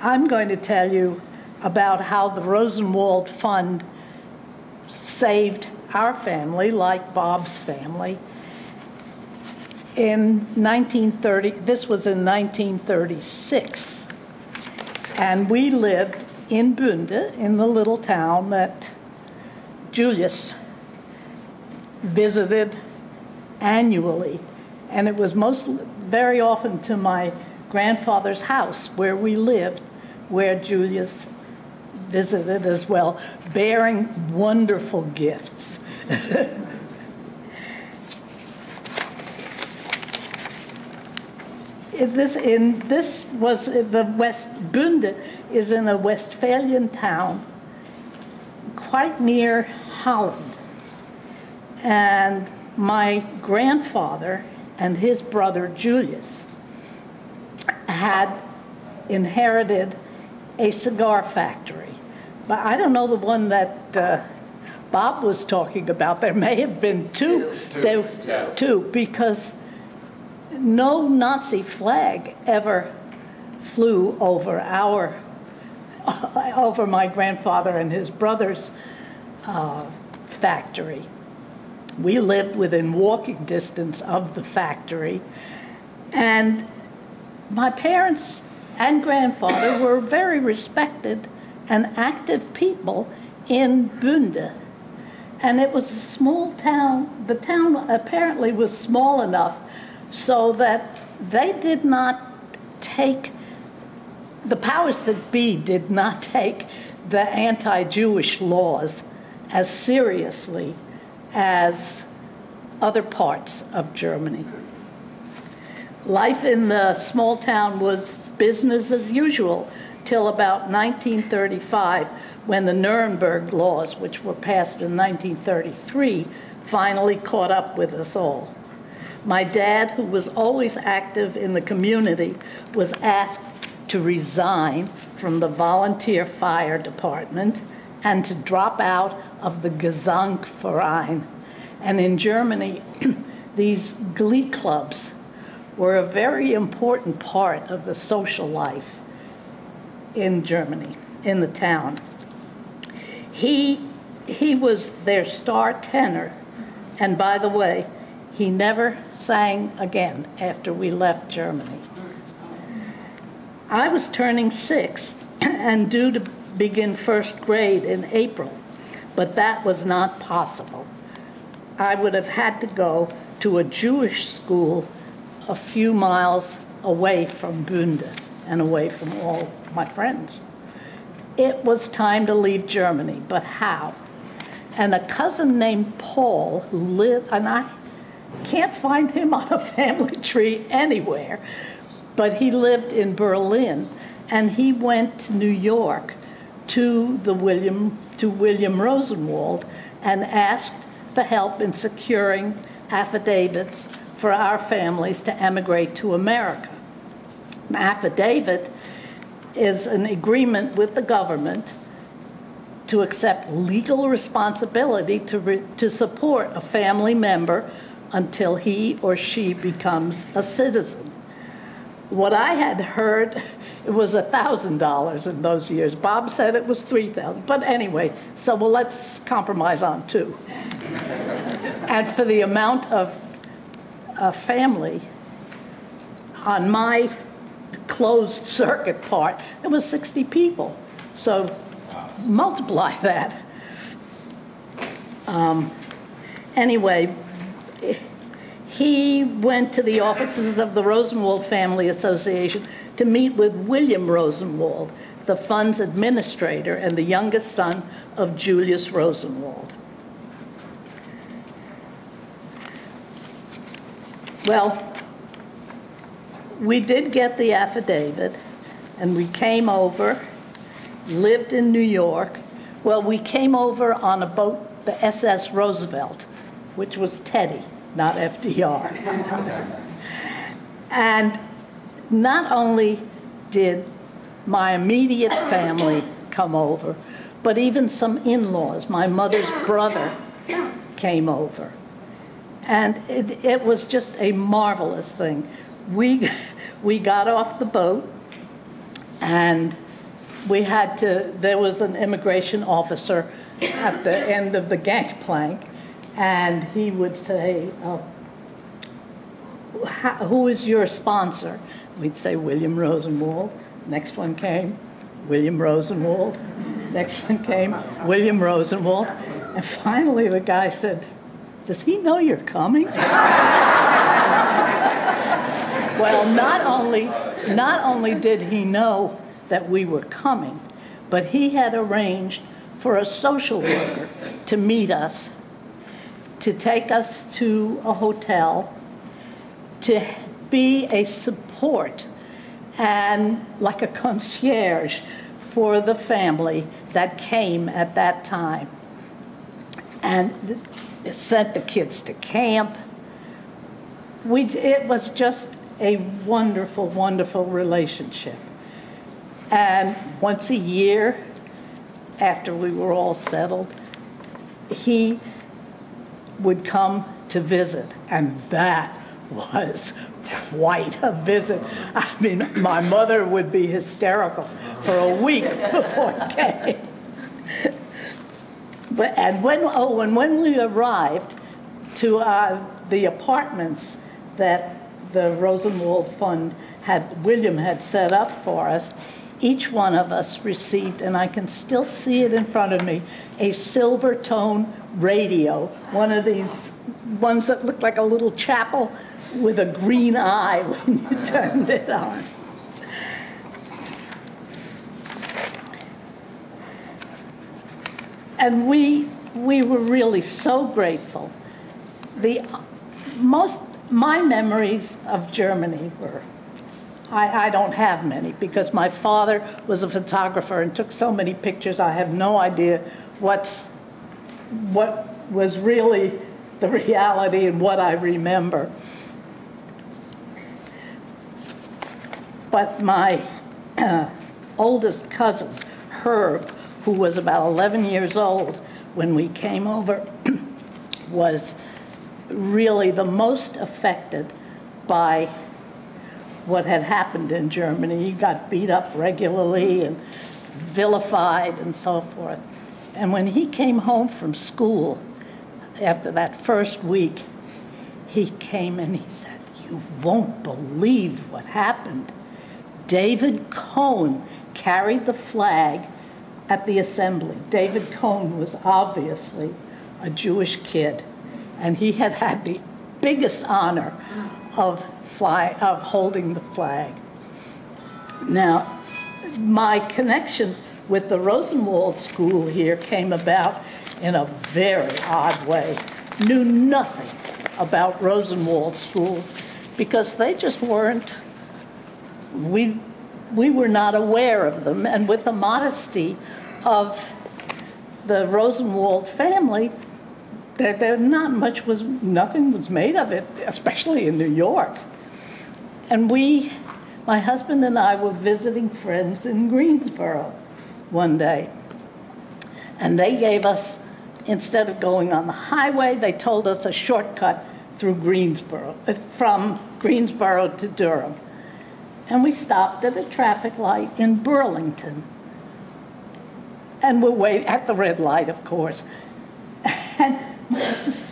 I'm going to tell you about how the Rosenwald Fund saved our family, like Bob's family. In 1930, this was in 1936, and we lived in Bunde, in the little town that Julius visited annually. And it was most very often to my grandfather's house where we lived, where Julius visited as well, bearing wonderful gifts. this in this was the West Bunde is in a Westphalian town quite near Holland. And my grandfather and his brother Julius had inherited a cigar factory. But I don't know the one that uh, Bob was talking about. There may have been two. Two, there, two because no Nazi flag ever flew over our over my grandfather and his brother's uh, factory. We lived within walking distance of the factory, and my parents and grandfather were very respected and active people in Bunde. And it was a small town. The town apparently was small enough so that they did not take, the powers that be did not take the anti Jewish laws as seriously as other parts of Germany. Life in the small town was business as usual till about 1935 when the Nuremberg laws, which were passed in 1933, finally caught up with us all. My dad, who was always active in the community, was asked to resign from the volunteer fire department and to drop out of the Gesangverein. And in Germany, these glee clubs were a very important part of the social life in Germany, in the town. He, he was their star tenor, and by the way, he never sang again after we left Germany. I was turning six and due to begin first grade in April, but that was not possible. I would have had to go to a Jewish school a few miles away from Bunde and away from all my friends. It was time to leave Germany, but how? And a cousin named Paul who lived, and I can't find him on a family tree anywhere, but he lived in Berlin and he went to New York to the William to William Rosenwald and asked for help in securing affidavits for our families to emigrate to America. An affidavit is an agreement with the government to accept legal responsibility to, re- to support a family member until he or she becomes a citizen. What I had heard, it was $1,000 in those years. Bob said it was 3000 But anyway, so well, let's compromise on two. and for the amount of a family on my closed circuit part, there was 60 people. So multiply that. Um, anyway, he went to the offices of the Rosenwald Family Association to meet with William Rosenwald, the fund's administrator and the youngest son of Julius Rosenwald. Well, we did get the affidavit, and we came over, lived in New York. Well, we came over on a boat, the SS Roosevelt, which was Teddy, not FDR. and not only did my immediate family come over, but even some in laws. My mother's brother came over. And it, it was just a marvelous thing. We, we got off the boat and we had to, there was an immigration officer at the end of the gangplank, and he would say, oh, "How- Who is your sponsor? We'd say, William Rosenwald. Next one came, William Rosenwald. Next one came, William Rosenwald. And finally, the guy said, Does he know you're coming? Well, not only, not only did he know that we were coming, but he had arranged for a social worker to meet us, to take us to a hotel, to be a support and like a concierge for the family that came at that time. And sent the kids to camp. We, it was just a wonderful, wonderful relationship. And once a year, after we were all settled, he would come to visit, and that was quite a visit. I mean, my mother would be hysterical for a week before it came. But, and when, oh, and when we arrived to uh, the apartments that the Rosenwald Fund had, William had set up for us, each one of us received, and I can still see it in front of me, a silver tone radio, one of these ones that looked like a little chapel with a green eye when you turned it on. And we, we were really so grateful. The most, my memories of Germany were, I, I don't have many because my father was a photographer and took so many pictures, I have no idea what's, what was really the reality and what I remember. But my uh, oldest cousin, Herb, who was about 11 years old when we came over, was really the most affected by what had happened in Germany. He got beat up regularly and vilified and so forth. And when he came home from school after that first week, he came and he said, You won't believe what happened. David Cohn carried the flag at the assembly. David Cohn was obviously a Jewish kid, and he had had the biggest honor of, fly, of holding the flag. Now, my connection with the Rosenwald School here came about in a very odd way. Knew nothing about Rosenwald schools because they just weren't, we, we were not aware of them. And with the modesty of the Rosenwald family, there, there not much was, nothing was made of it, especially in New York. And we, my husband and I, were visiting friends in Greensboro one day. And they gave us, instead of going on the highway, they told us a shortcut through Greensboro, uh, from Greensboro to Durham. And we stopped at a traffic light in Burlington. And we're at the red light, of course. And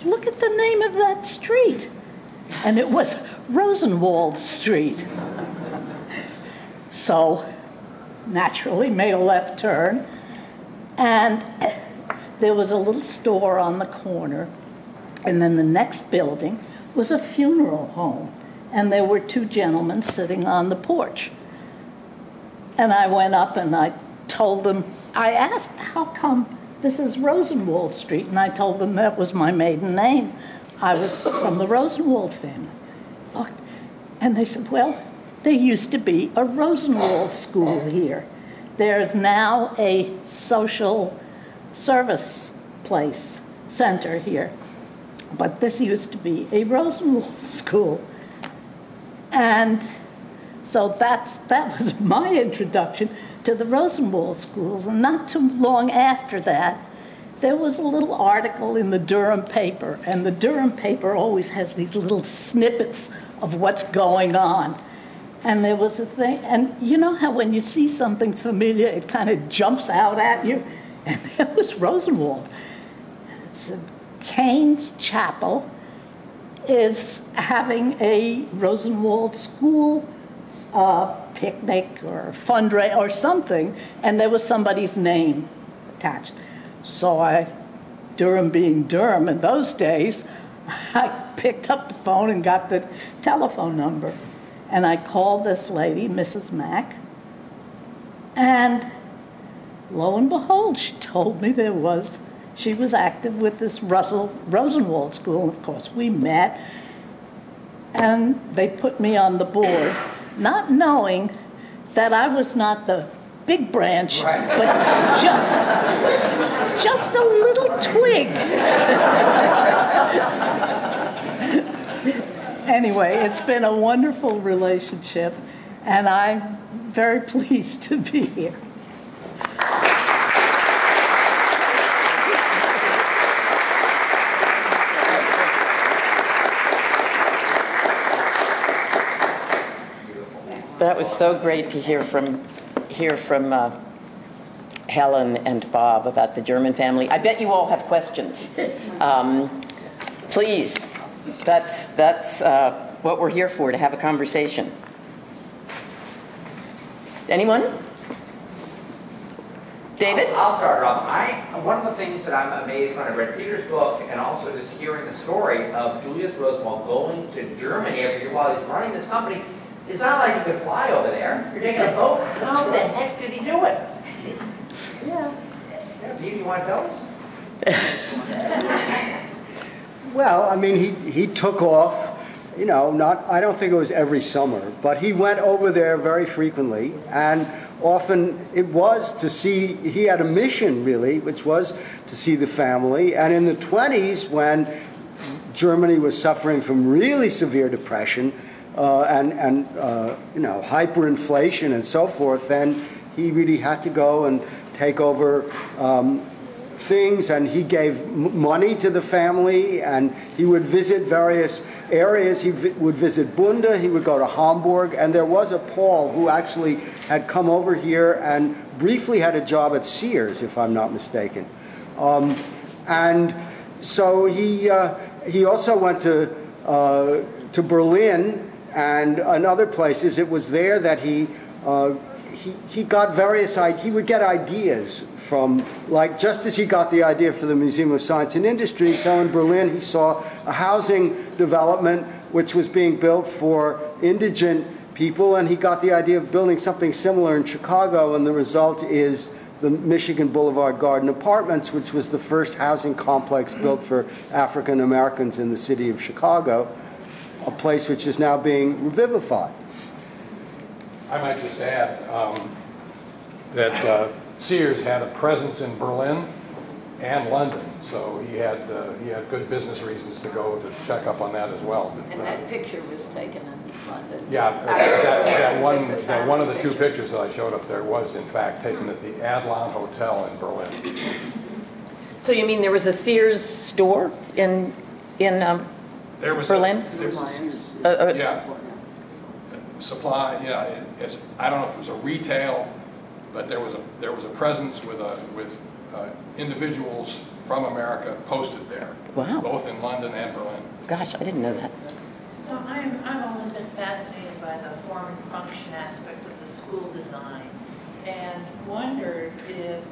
look at the name of that street. And it was Rosenwald Street. So, naturally, made a left turn. And there was a little store on the corner. And then the next building was a funeral home. And there were two gentlemen sitting on the porch. And I went up and I told them, I asked, how come this is Rosenwald Street? And I told them that was my maiden name. I was from the Rosenwald family. Look, and they said, well, there used to be a Rosenwald school here. There's now a social service place, center here. But this used to be a Rosenwald school. And so that's, that was my introduction to the Rosenwald schools. And not too long after that, there was a little article in the Durham paper, and the Durham paper always has these little snippets of what's going on. And there was a thing, and you know how when you see something familiar, it kind of jumps out at you? And it was Rosenwald. It's a Kane's Chapel is having a Rosenwald School uh, picnic or fundraiser or something, and there was somebody's name attached. So I, Durham being Durham in those days, I picked up the phone and got the telephone number. And I called this lady, Mrs. Mack, and lo and behold, she told me there was, she was active with this Russell Rosenwald School. Of course, we met, and they put me on the board, not knowing that I was not the big branch, but just, just a little twig. anyway, it's been a wonderful relationship, and I'm very pleased to be here. That was so great to hear from, hear from uh, Helen and Bob about the German family. I bet you all have questions. Um, please, that's, that's uh, what we're here for, to have a conversation. Anyone? David? I'll start off. I, one of the things that I'm amazed when I read Peter's book and also just hearing the story of Julius Rosenwald going to Germany every year while he's running this company, it's not like you could fly over there. You're taking a boat. How the heck did he do it? Yeah. Yeah, Peter, you want to tell us? Well, I mean, he, he took off, you know, not, I don't think it was every summer, but he went over there very frequently. And often it was to see, he had a mission really, which was to see the family. And in the 20s, when Germany was suffering from really severe depression uh, and, and uh, you know, hyperinflation and so forth, then he really had to go and take over um, things and he gave money to the family and he would visit various areas. He would visit Bünde he would go to hamburg and there was a paul who actually had come over here and briefly had a job at sears if i'm not mistaken. Um, and so he uh, he also went to uh, to berlin and and other places it was there that he uh, he, he got various he would get ideas from like just as he got the idea for the museum of science and industry so in berlin he saw a housing development which was being built for indigent people and he got the idea of building something similar in chicago and the result is the michigan boulevard garden apartments which was the first housing complex built for african americans in the city of chicago a place which is now being revivified I might just add um, that uh, Sears had a presence in Berlin and London, so he had, uh, he had good business reasons to go to check up on that as well. But, And uh, that picture was taken in London. Yeah, uh, that, that one, that one of the two pictures that I showed up there was in fact taken at the Adlon Hotel in Berlin. So you mean there was a Sears store in, in um, There was a- Berlin? there was a- Uh, uh, Yeah. Supply, yeah, it- it's, I don't know if it was a retail, but there was a, there was a presence with a, with uh, individuals from America posted there. Wow. Both in London and Berlin. Gosh, I didn't know that. So I'm, I've always been fascinated by the form and function aspect of the school design and wondered if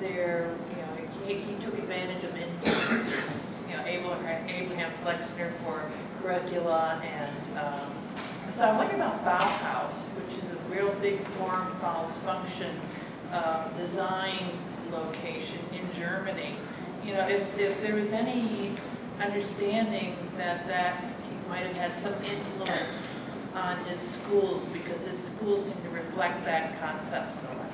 there, you know, he, he took advantage of influencers, you know, Abraham, Abraham Flexner for curricula and, um, so I wonder about Bauhaus, which is a real big form follows function, uh, design location in Germany. You know, if, if there was any understanding that that he might have had some influence on his schools because his schools seem to reflect that concept so much.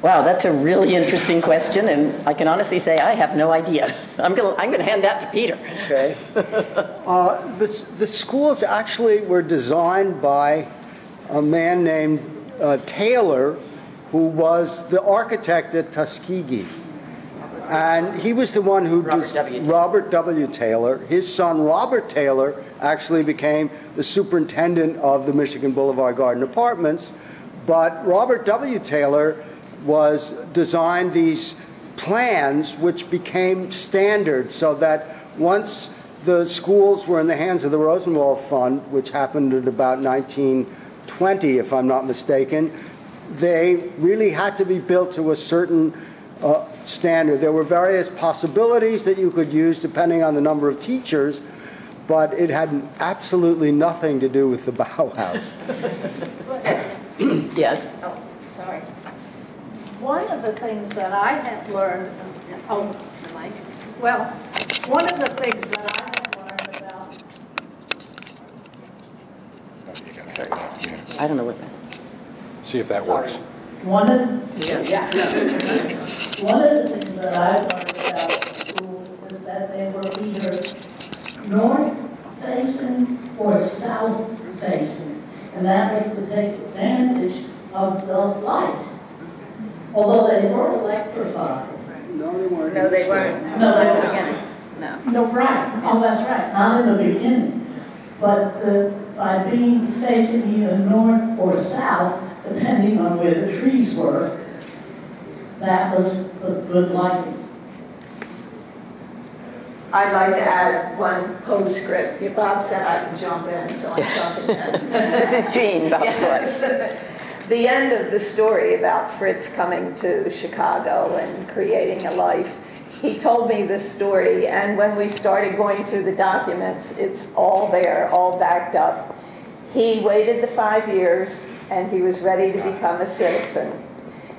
Wow, that's a really interesting question, and I can honestly say I have no idea. I'm going to I'm going to hand that to Peter. Okay. Uh, the, the schools actually were designed by a man named uh, Taylor, who was the architect at Tuskegee. And he was the one who Robert des- W. Robert W. Taylor. His son Robert Taylor actually became the superintendent of the Michigan Boulevard Garden Apartments. But Robert W. Taylor was designed these plans which became standard so that once the schools were in the hands of the Rosenwald Fund, which happened at about 1920, if I'm not mistaken, they really had to be built to a certain uh, standard. There were various possibilities that you could use depending on the number of teachers, but it had absolutely nothing to do with the Bauhaus. Yes? Oh, sorry. One of the things that I have learned, oh, Mike, well, one of the things that I have learned about You gotta take that, yeah. I don't know what that. See if that works. One of, yeah. One of the things that I learned about schools is that they were either north facing or south facing. And that was to take advantage of the light. Although they were electrified. No, they weren't. No, they weren't. No, they At the weren't. No. No, right, oh, that's right, not in the beginning. But the, by being facing either north or south, depending on where the trees were, that was a good lighting. I'd like to add one postscript. Bob said I can jump in, so I'm jumping in. This is Jean, Bob's wife. Yes. The end of the story about Fritz coming to Chicago and creating a life. He told me this story, and when we started going through the documents, it's all there, all backed up. He waited the five years, and he was ready to become a citizen.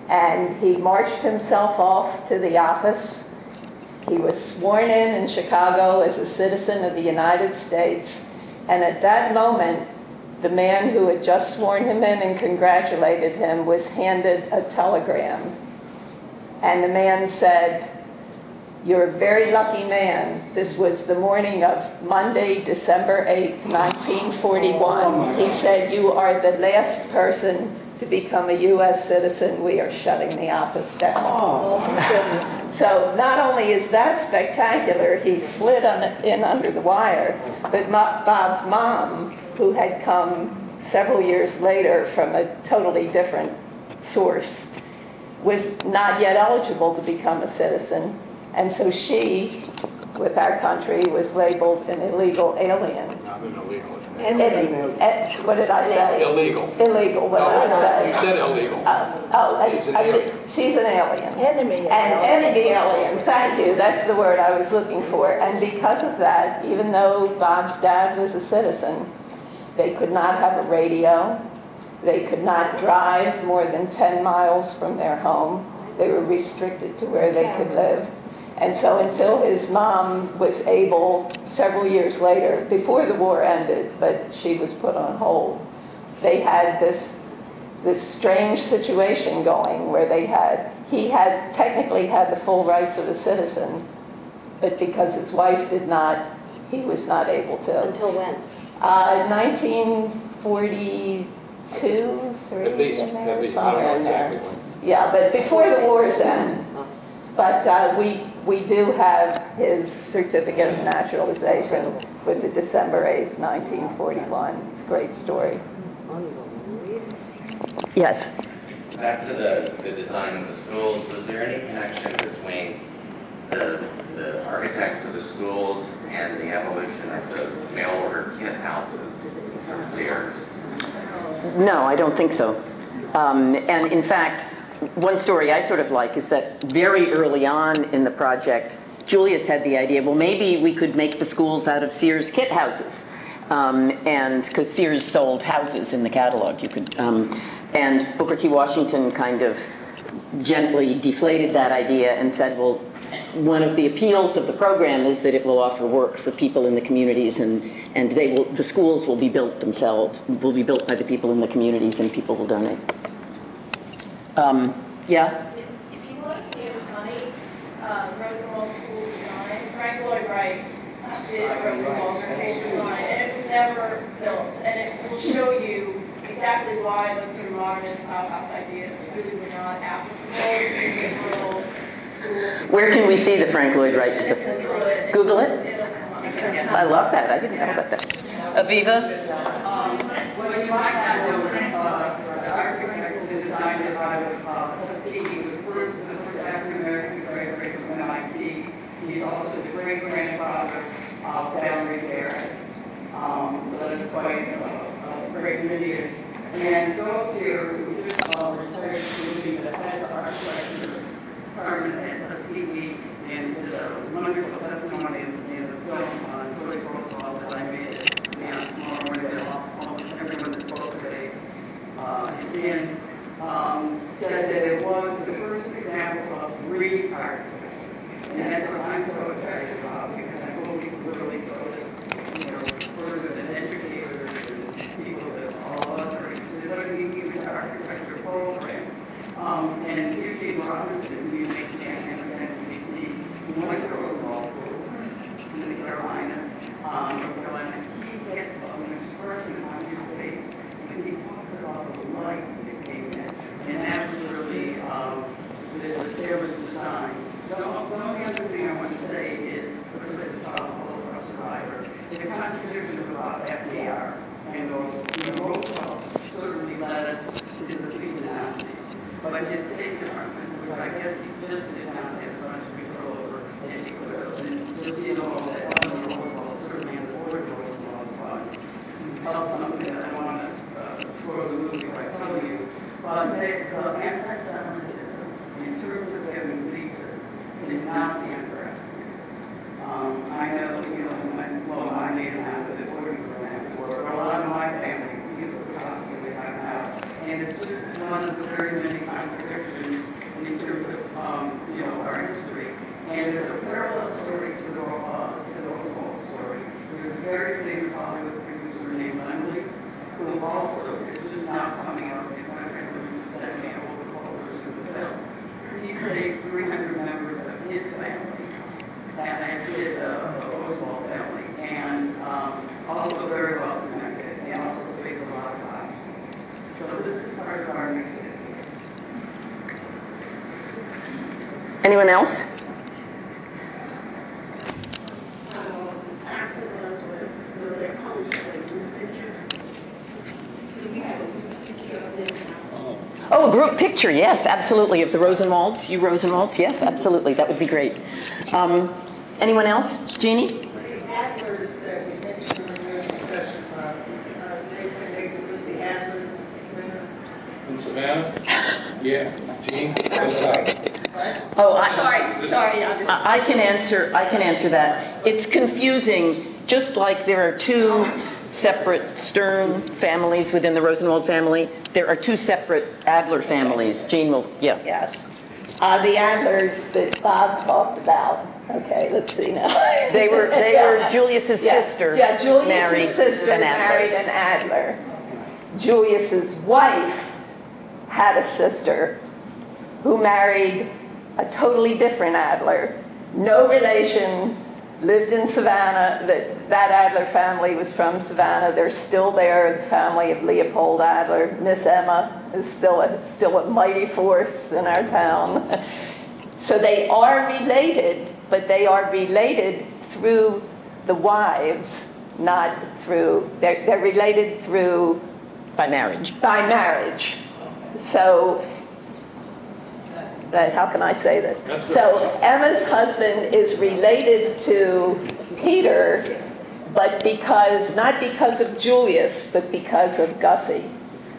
And he marched himself off to the office. He was sworn in in Chicago as a citizen of the United States. And at that moment, the man who had just sworn him in and congratulated him was handed a telegram. And the man said, You're a very lucky man. This was the morning of Monday, December 8th, 1941. He said, You are the last person to become a U.S. citizen. We are shutting the office down. Oh, oh So not only is that spectacular, he slid on, in under the wire, but Mo- Bob's mom, who had come several years later from a totally different source, was not yet eligible to become a citizen. And so she, with our country, was labeled an illegal alien. Not an illegal. And- and- what did I say? Illegal. Illegal, what did I say? You said illegal. Oh, oh, I- She's an I- alien. she's an alien. Enemy An enemy alien, thank you, that's the word I was looking for. And because of that, even though Bob's dad was a citizen, they could not have a radio, they could not drive more than 10 miles from their home, they were restricted to where they could live. And so until his mom was able, several years later, before the war ended, but she was put on hold, they had this this strange situation going where they had he had technically had the full rights of a citizen, but because his wife did not, he was not able to. Until when? Uh, 1942, three, At least, in there, at least, somewhere in there. exactly. Yeah, but before the war's end. But uh, we, we do have his certificate of naturalization with the December 8th, 1941. It's a great story. Yes. Back to the, the design of the schools, was there any connection between the, the architect for the schools and the evolution of the mail order kit houses of Sears? No, I don't think so. Um, and in fact, one story I sort of like is that very early on in the project, Julius had the idea, well, maybe we could make the schools out of Sears kit houses. Um, and because Sears sold houses in the catalog, you could. Um, and Booker T. Washington kind of gently deflated that idea and said, well, one of the appeals of the program is that it will offer work for people in the communities and, and they will, the schools will be built themselves, will be built by the people in the communities and people will donate. Um, yeah? If you want to see a funny um, Rosenwald school design, Frank Lloyd Wright did Rosenwald school design, and it was never built. And it will show you exactly why those sort of modernist Bauhaus ideas really were not applicable to the rural school. Where can we see the Frank Lloyd Wright? Google it. Google it? It'll come up. I love that. I didn't know about that. Aviva? What you might not know is, the architect who designed it by Tuskegee was first, the first African-American graduate from MIT. He's also the great-grandfather of Valerie Jarrett. Um, so that's quite a, a great lineage. And those here, who just uh, retired to be the head of architecture department at Tuskegee, and did a wonderful testimony in the film Anyone else? Oh, a group picture, yes, absolutely. Of the Rosenwalds, you Rosenwalds, yes, absolutely. That would be great. Um, anyone else? Jeannie? The actors that we mentioned in your discussion, are they connected with the absence of In Savannah? Yeah. What's up? Oh, I, Sorry, sorry, I I can answer, I can answer that. It's confusing, just like there are two separate Stern families within the Rosenwald family, there are two separate Adler families. Jean will, yeah. Yes. Uh, the Adlers that Bob talked about. Okay, let's see now. They were, they were Julius's Yeah. sister Yeah, Julius's married sister an married an Adler. Julius's wife had a sister who married a totally different Adler. No relation, lived in Savannah. That, that Adler family was from Savannah. They're still there, the family of Leopold Adler. Miss Emma is still a, still a mighty force in our town. So they are related, but they are related through the wives, not through, they're, they're related through By marriage. by marriage. So, uh, how can I say this? So Emma's husband is related to Peter, but because, not because of Julius, but because of Gussie.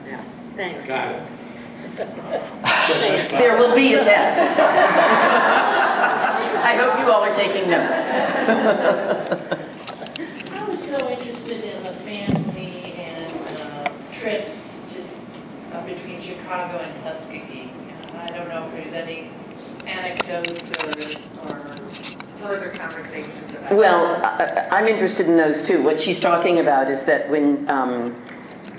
Yeah, thanks. Got it. There will be a test. I hope you all are taking notes. I was so interested in the family and uh, trips to, uh, between Chicago and Tuskegee. I don't know if there's any anecdotes or, or further conversations about Well, I- I'm interested in those too. What she's talking about is that when, um,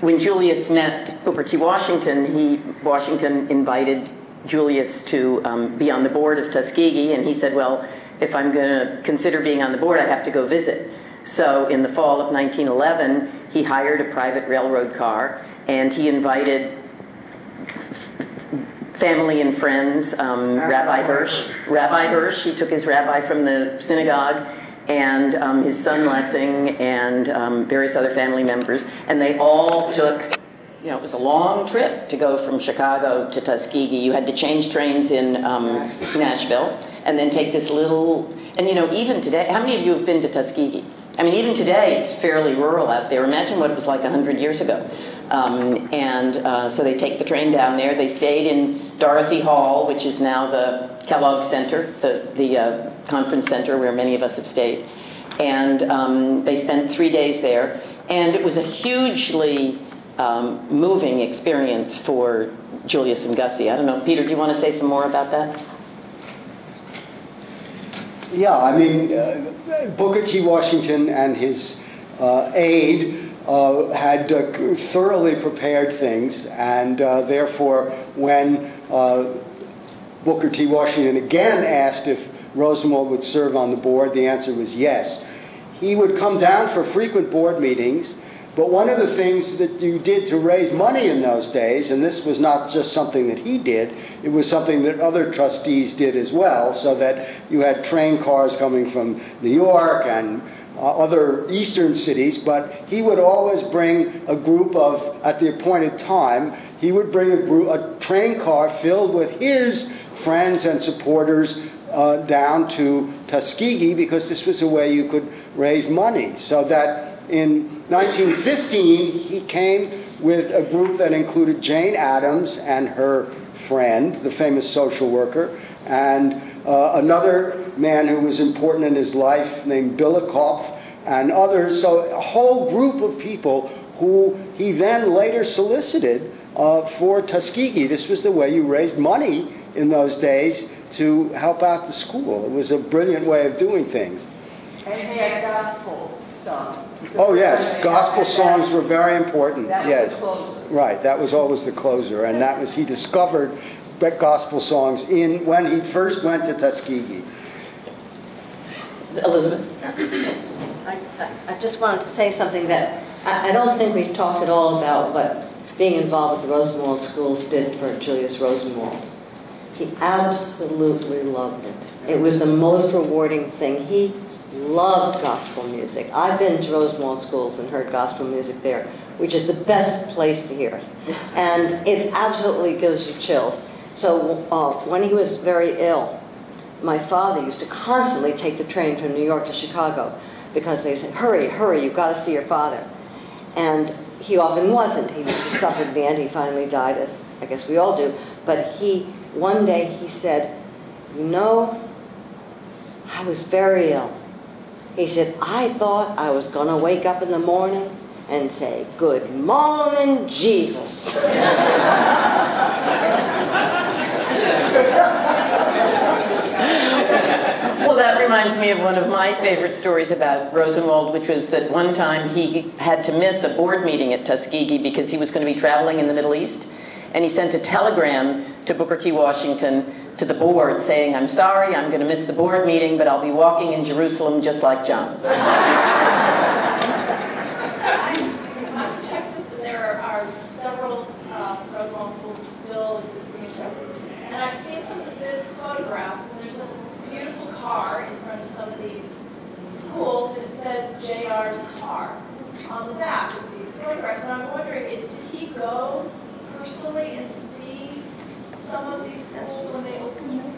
when Julius met Booker T. Washington, he, Washington invited Julius to um, be on the board of Tuskegee, and he said, well, if I'm going to consider being on the board, I have to go visit. So in the fall of 1911, he hired a private railroad car, and he invited family and friends, um, Rabbi Hirsch. Rabbi Hirsch, he took his rabbi from the synagogue, and um, his son Lessing and um, various other family members, and they all took you know, it was a long trip to go from Chicago to Tuskegee. You had to change trains in um, Nashville and then take this little, and you know, even today, how many of you have been to Tuskegee? I mean, even today, it's fairly rural out there. Imagine what it was like 100 years ago. Um, and uh, so they take the train down there. They stayed in Dorothy Hall, which is now the Kellogg Center, the, the uh, conference center where many of us have stayed. And um, they spent three days there. And it was a hugely um, moving experience for Julius and Gussie. I don't know, Peter, do you want to say some more about that? Yeah, I mean, uh, Booker T. Washington and his uh, aide uh, had uh, thoroughly prepared things, and uh, therefore, when uh, Booker T. Washington again asked if Rosenwald would serve on the board, the answer was yes. He would come down for frequent board meetings but one of the things that you did to raise money in those days, and this was not just something that he did, it was something that other trustees did as well, so that you had train cars coming from New York and uh, other eastern cities, but he would always bring a group of, at the appointed time, he would bring a, group, a train car filled with his friends and supporters uh, down to Tuskegee because this was a way you could raise money. So that in 1915, he came with a group that included Jane Addams and her friend, the famous social worker, and uh, another man who was important in his life named Billikopf, and others. So, a whole group of people who he then later solicited uh, for Tuskegee. This was the way you raised money in those days to help out the school. It was a brilliant way of doing things. And he had gospel song. Oh, yes, gospel songs were very important. That was yes. the closer. Right, that was always the closer. And that was, he discovered gospel songs in when he first went to Tuskegee. Elizabeth? I, I- I just wanted to say something that, I, I don't think we've talked at all about what being involved with the Rosenwald schools did for Julius Rosenwald. He absolutely loved it. It was the most rewarding thing. He loved gospel music. I've been to Rosenwald schools and heard gospel music there, which is the best place to hear it. And it absolutely gives you chills. So uh, when he was very ill, my father used to constantly take the train from New York to Chicago because they said, hurry, hurry, you've got to see your father. And he often wasn't. He, suffered in the end. He finally died, as I guess we all do. But he, one day he said, you know, I was very ill. He said, I thought I was going to wake up in the morning and say, Good morning, Jesus. Well, that reminds me of one of my favorite stories about Rosenwald, which was that one time he had to miss a board meeting at Tuskegee because he was going to be traveling in the Middle East. And he sent a telegram to Booker T. Washington to the board saying, I'm sorry, I'm going to miss the board meeting, but I'll be walking in Jerusalem just like John. I'm from Texas, and there are, are several um, Rosenwald schools still existing in Texas. And I've seen some of the Fisk photographs, and there's a beautiful car in front of some of these schools, and it says JR's car on the back of these photographs. And I'm wondering, did he go personally and see some of these schools when they opened them?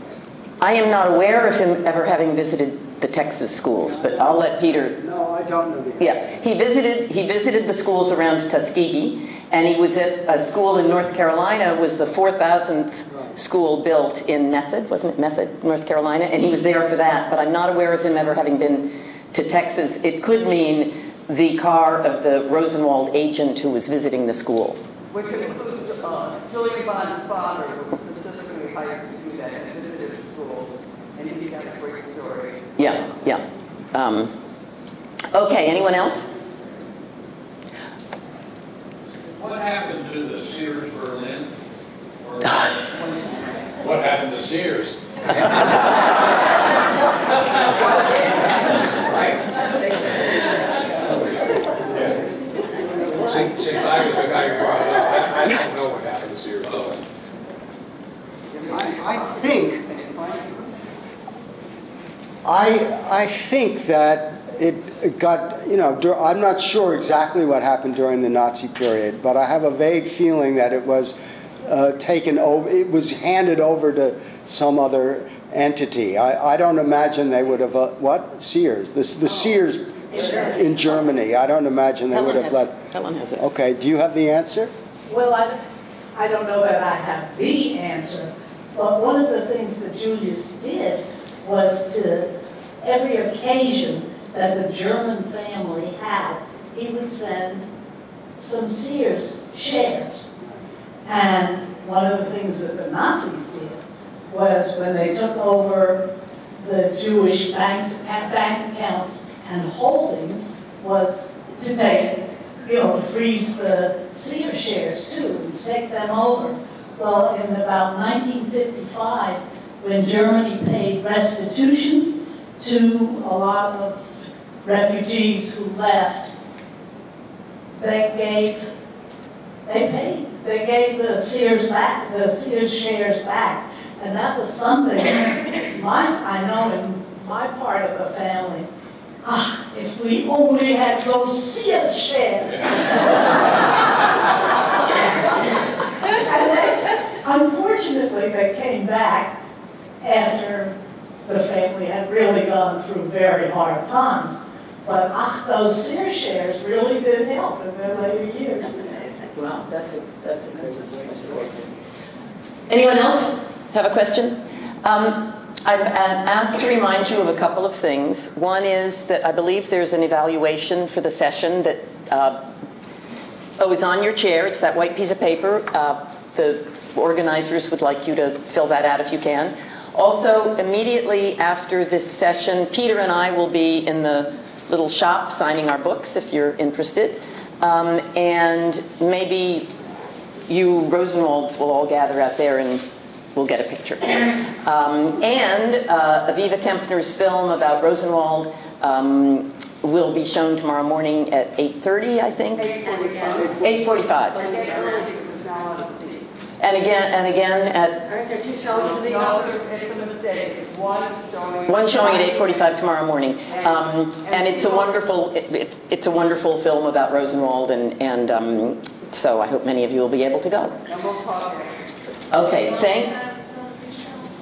I am not aware of him ever having visited the Texas schools, but I'll let Peter No, I don't know the Yeah, he visited, he visited the schools around Tuskegee, and he was at a school in North Carolina, was the 4,000th school built in Method, wasn't it Method, North Carolina? And he was there for that, but I'm not aware of him ever having been to Texas. It could mean the car of the Rosenwald agent who was visiting the school. Which includes, uh, Julian Bond's father was specifically hired to do that and visited the schools, and he's got a great story. Yeah, yeah. Um, okay, anyone else? What happened to the Sears Berlin? Or what happened to Sears? Since, I was guy I, don't know what Sears I, think I, I think that it it got, you know, I'm not sure exactly what happened during the Nazi period, but I have a vague feeling that it was uh, taken over, it was handed over to some other entity. I, I don't imagine they would have, uh, what? Sears, the, the Sears in Germany. I don't imagine they would have has, let. Helen has it. Okay, do you have the answer? Well, I, I don't know that I have the answer, but one of the things that Julius did was to, every occasion that the German family had, he would send some Sears shares. And one of the things that the Nazis did was when they took over the Jewish banks, bank accounts and holdings, was to take, you know, to freeze the Sears shares too and take them over. Well, in about 1955, when Germany paid restitution to a lot of refugees who left, they gave, they paid, they gave the Sears back, the Sears shares back. And that was something, my, I know in my part of the family, ah, if we only had those Sears shares. And they, unfortunately, they came back after the family had really gone through very hard times. But ah, those Sears shares really did help in their later years. Wow, that's a, that's a good, that's a great thing. Anyone else have a question? Um, I'm asked to remind you of a couple of things. One is that I believe there's an evaluation for the session that, uh, oh, is on your chair. It's that white piece of paper. Uh, The organizers would like you to fill that out if you can. Also, immediately after this session, Peter and I will be in the little shop signing our books if you're interested. Um, And maybe you Rosenwalds will all gather out there and we'll get a picture. Um, and uh, Aviva Kempner's film about Rosenwald um, will be shown tomorrow morning at 8.30, I think? 8.45. And again, and again at one showing. at 8:45 tomorrow morning, um, and it's a wonderful it, it's it's a wonderful film about Rosenwald, and and um, so I hope many of you will be able to go. Okay, thank.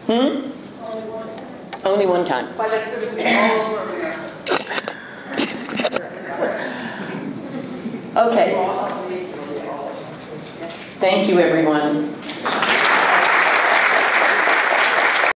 Hmm. Only one time. Okay. Thank you, everyone.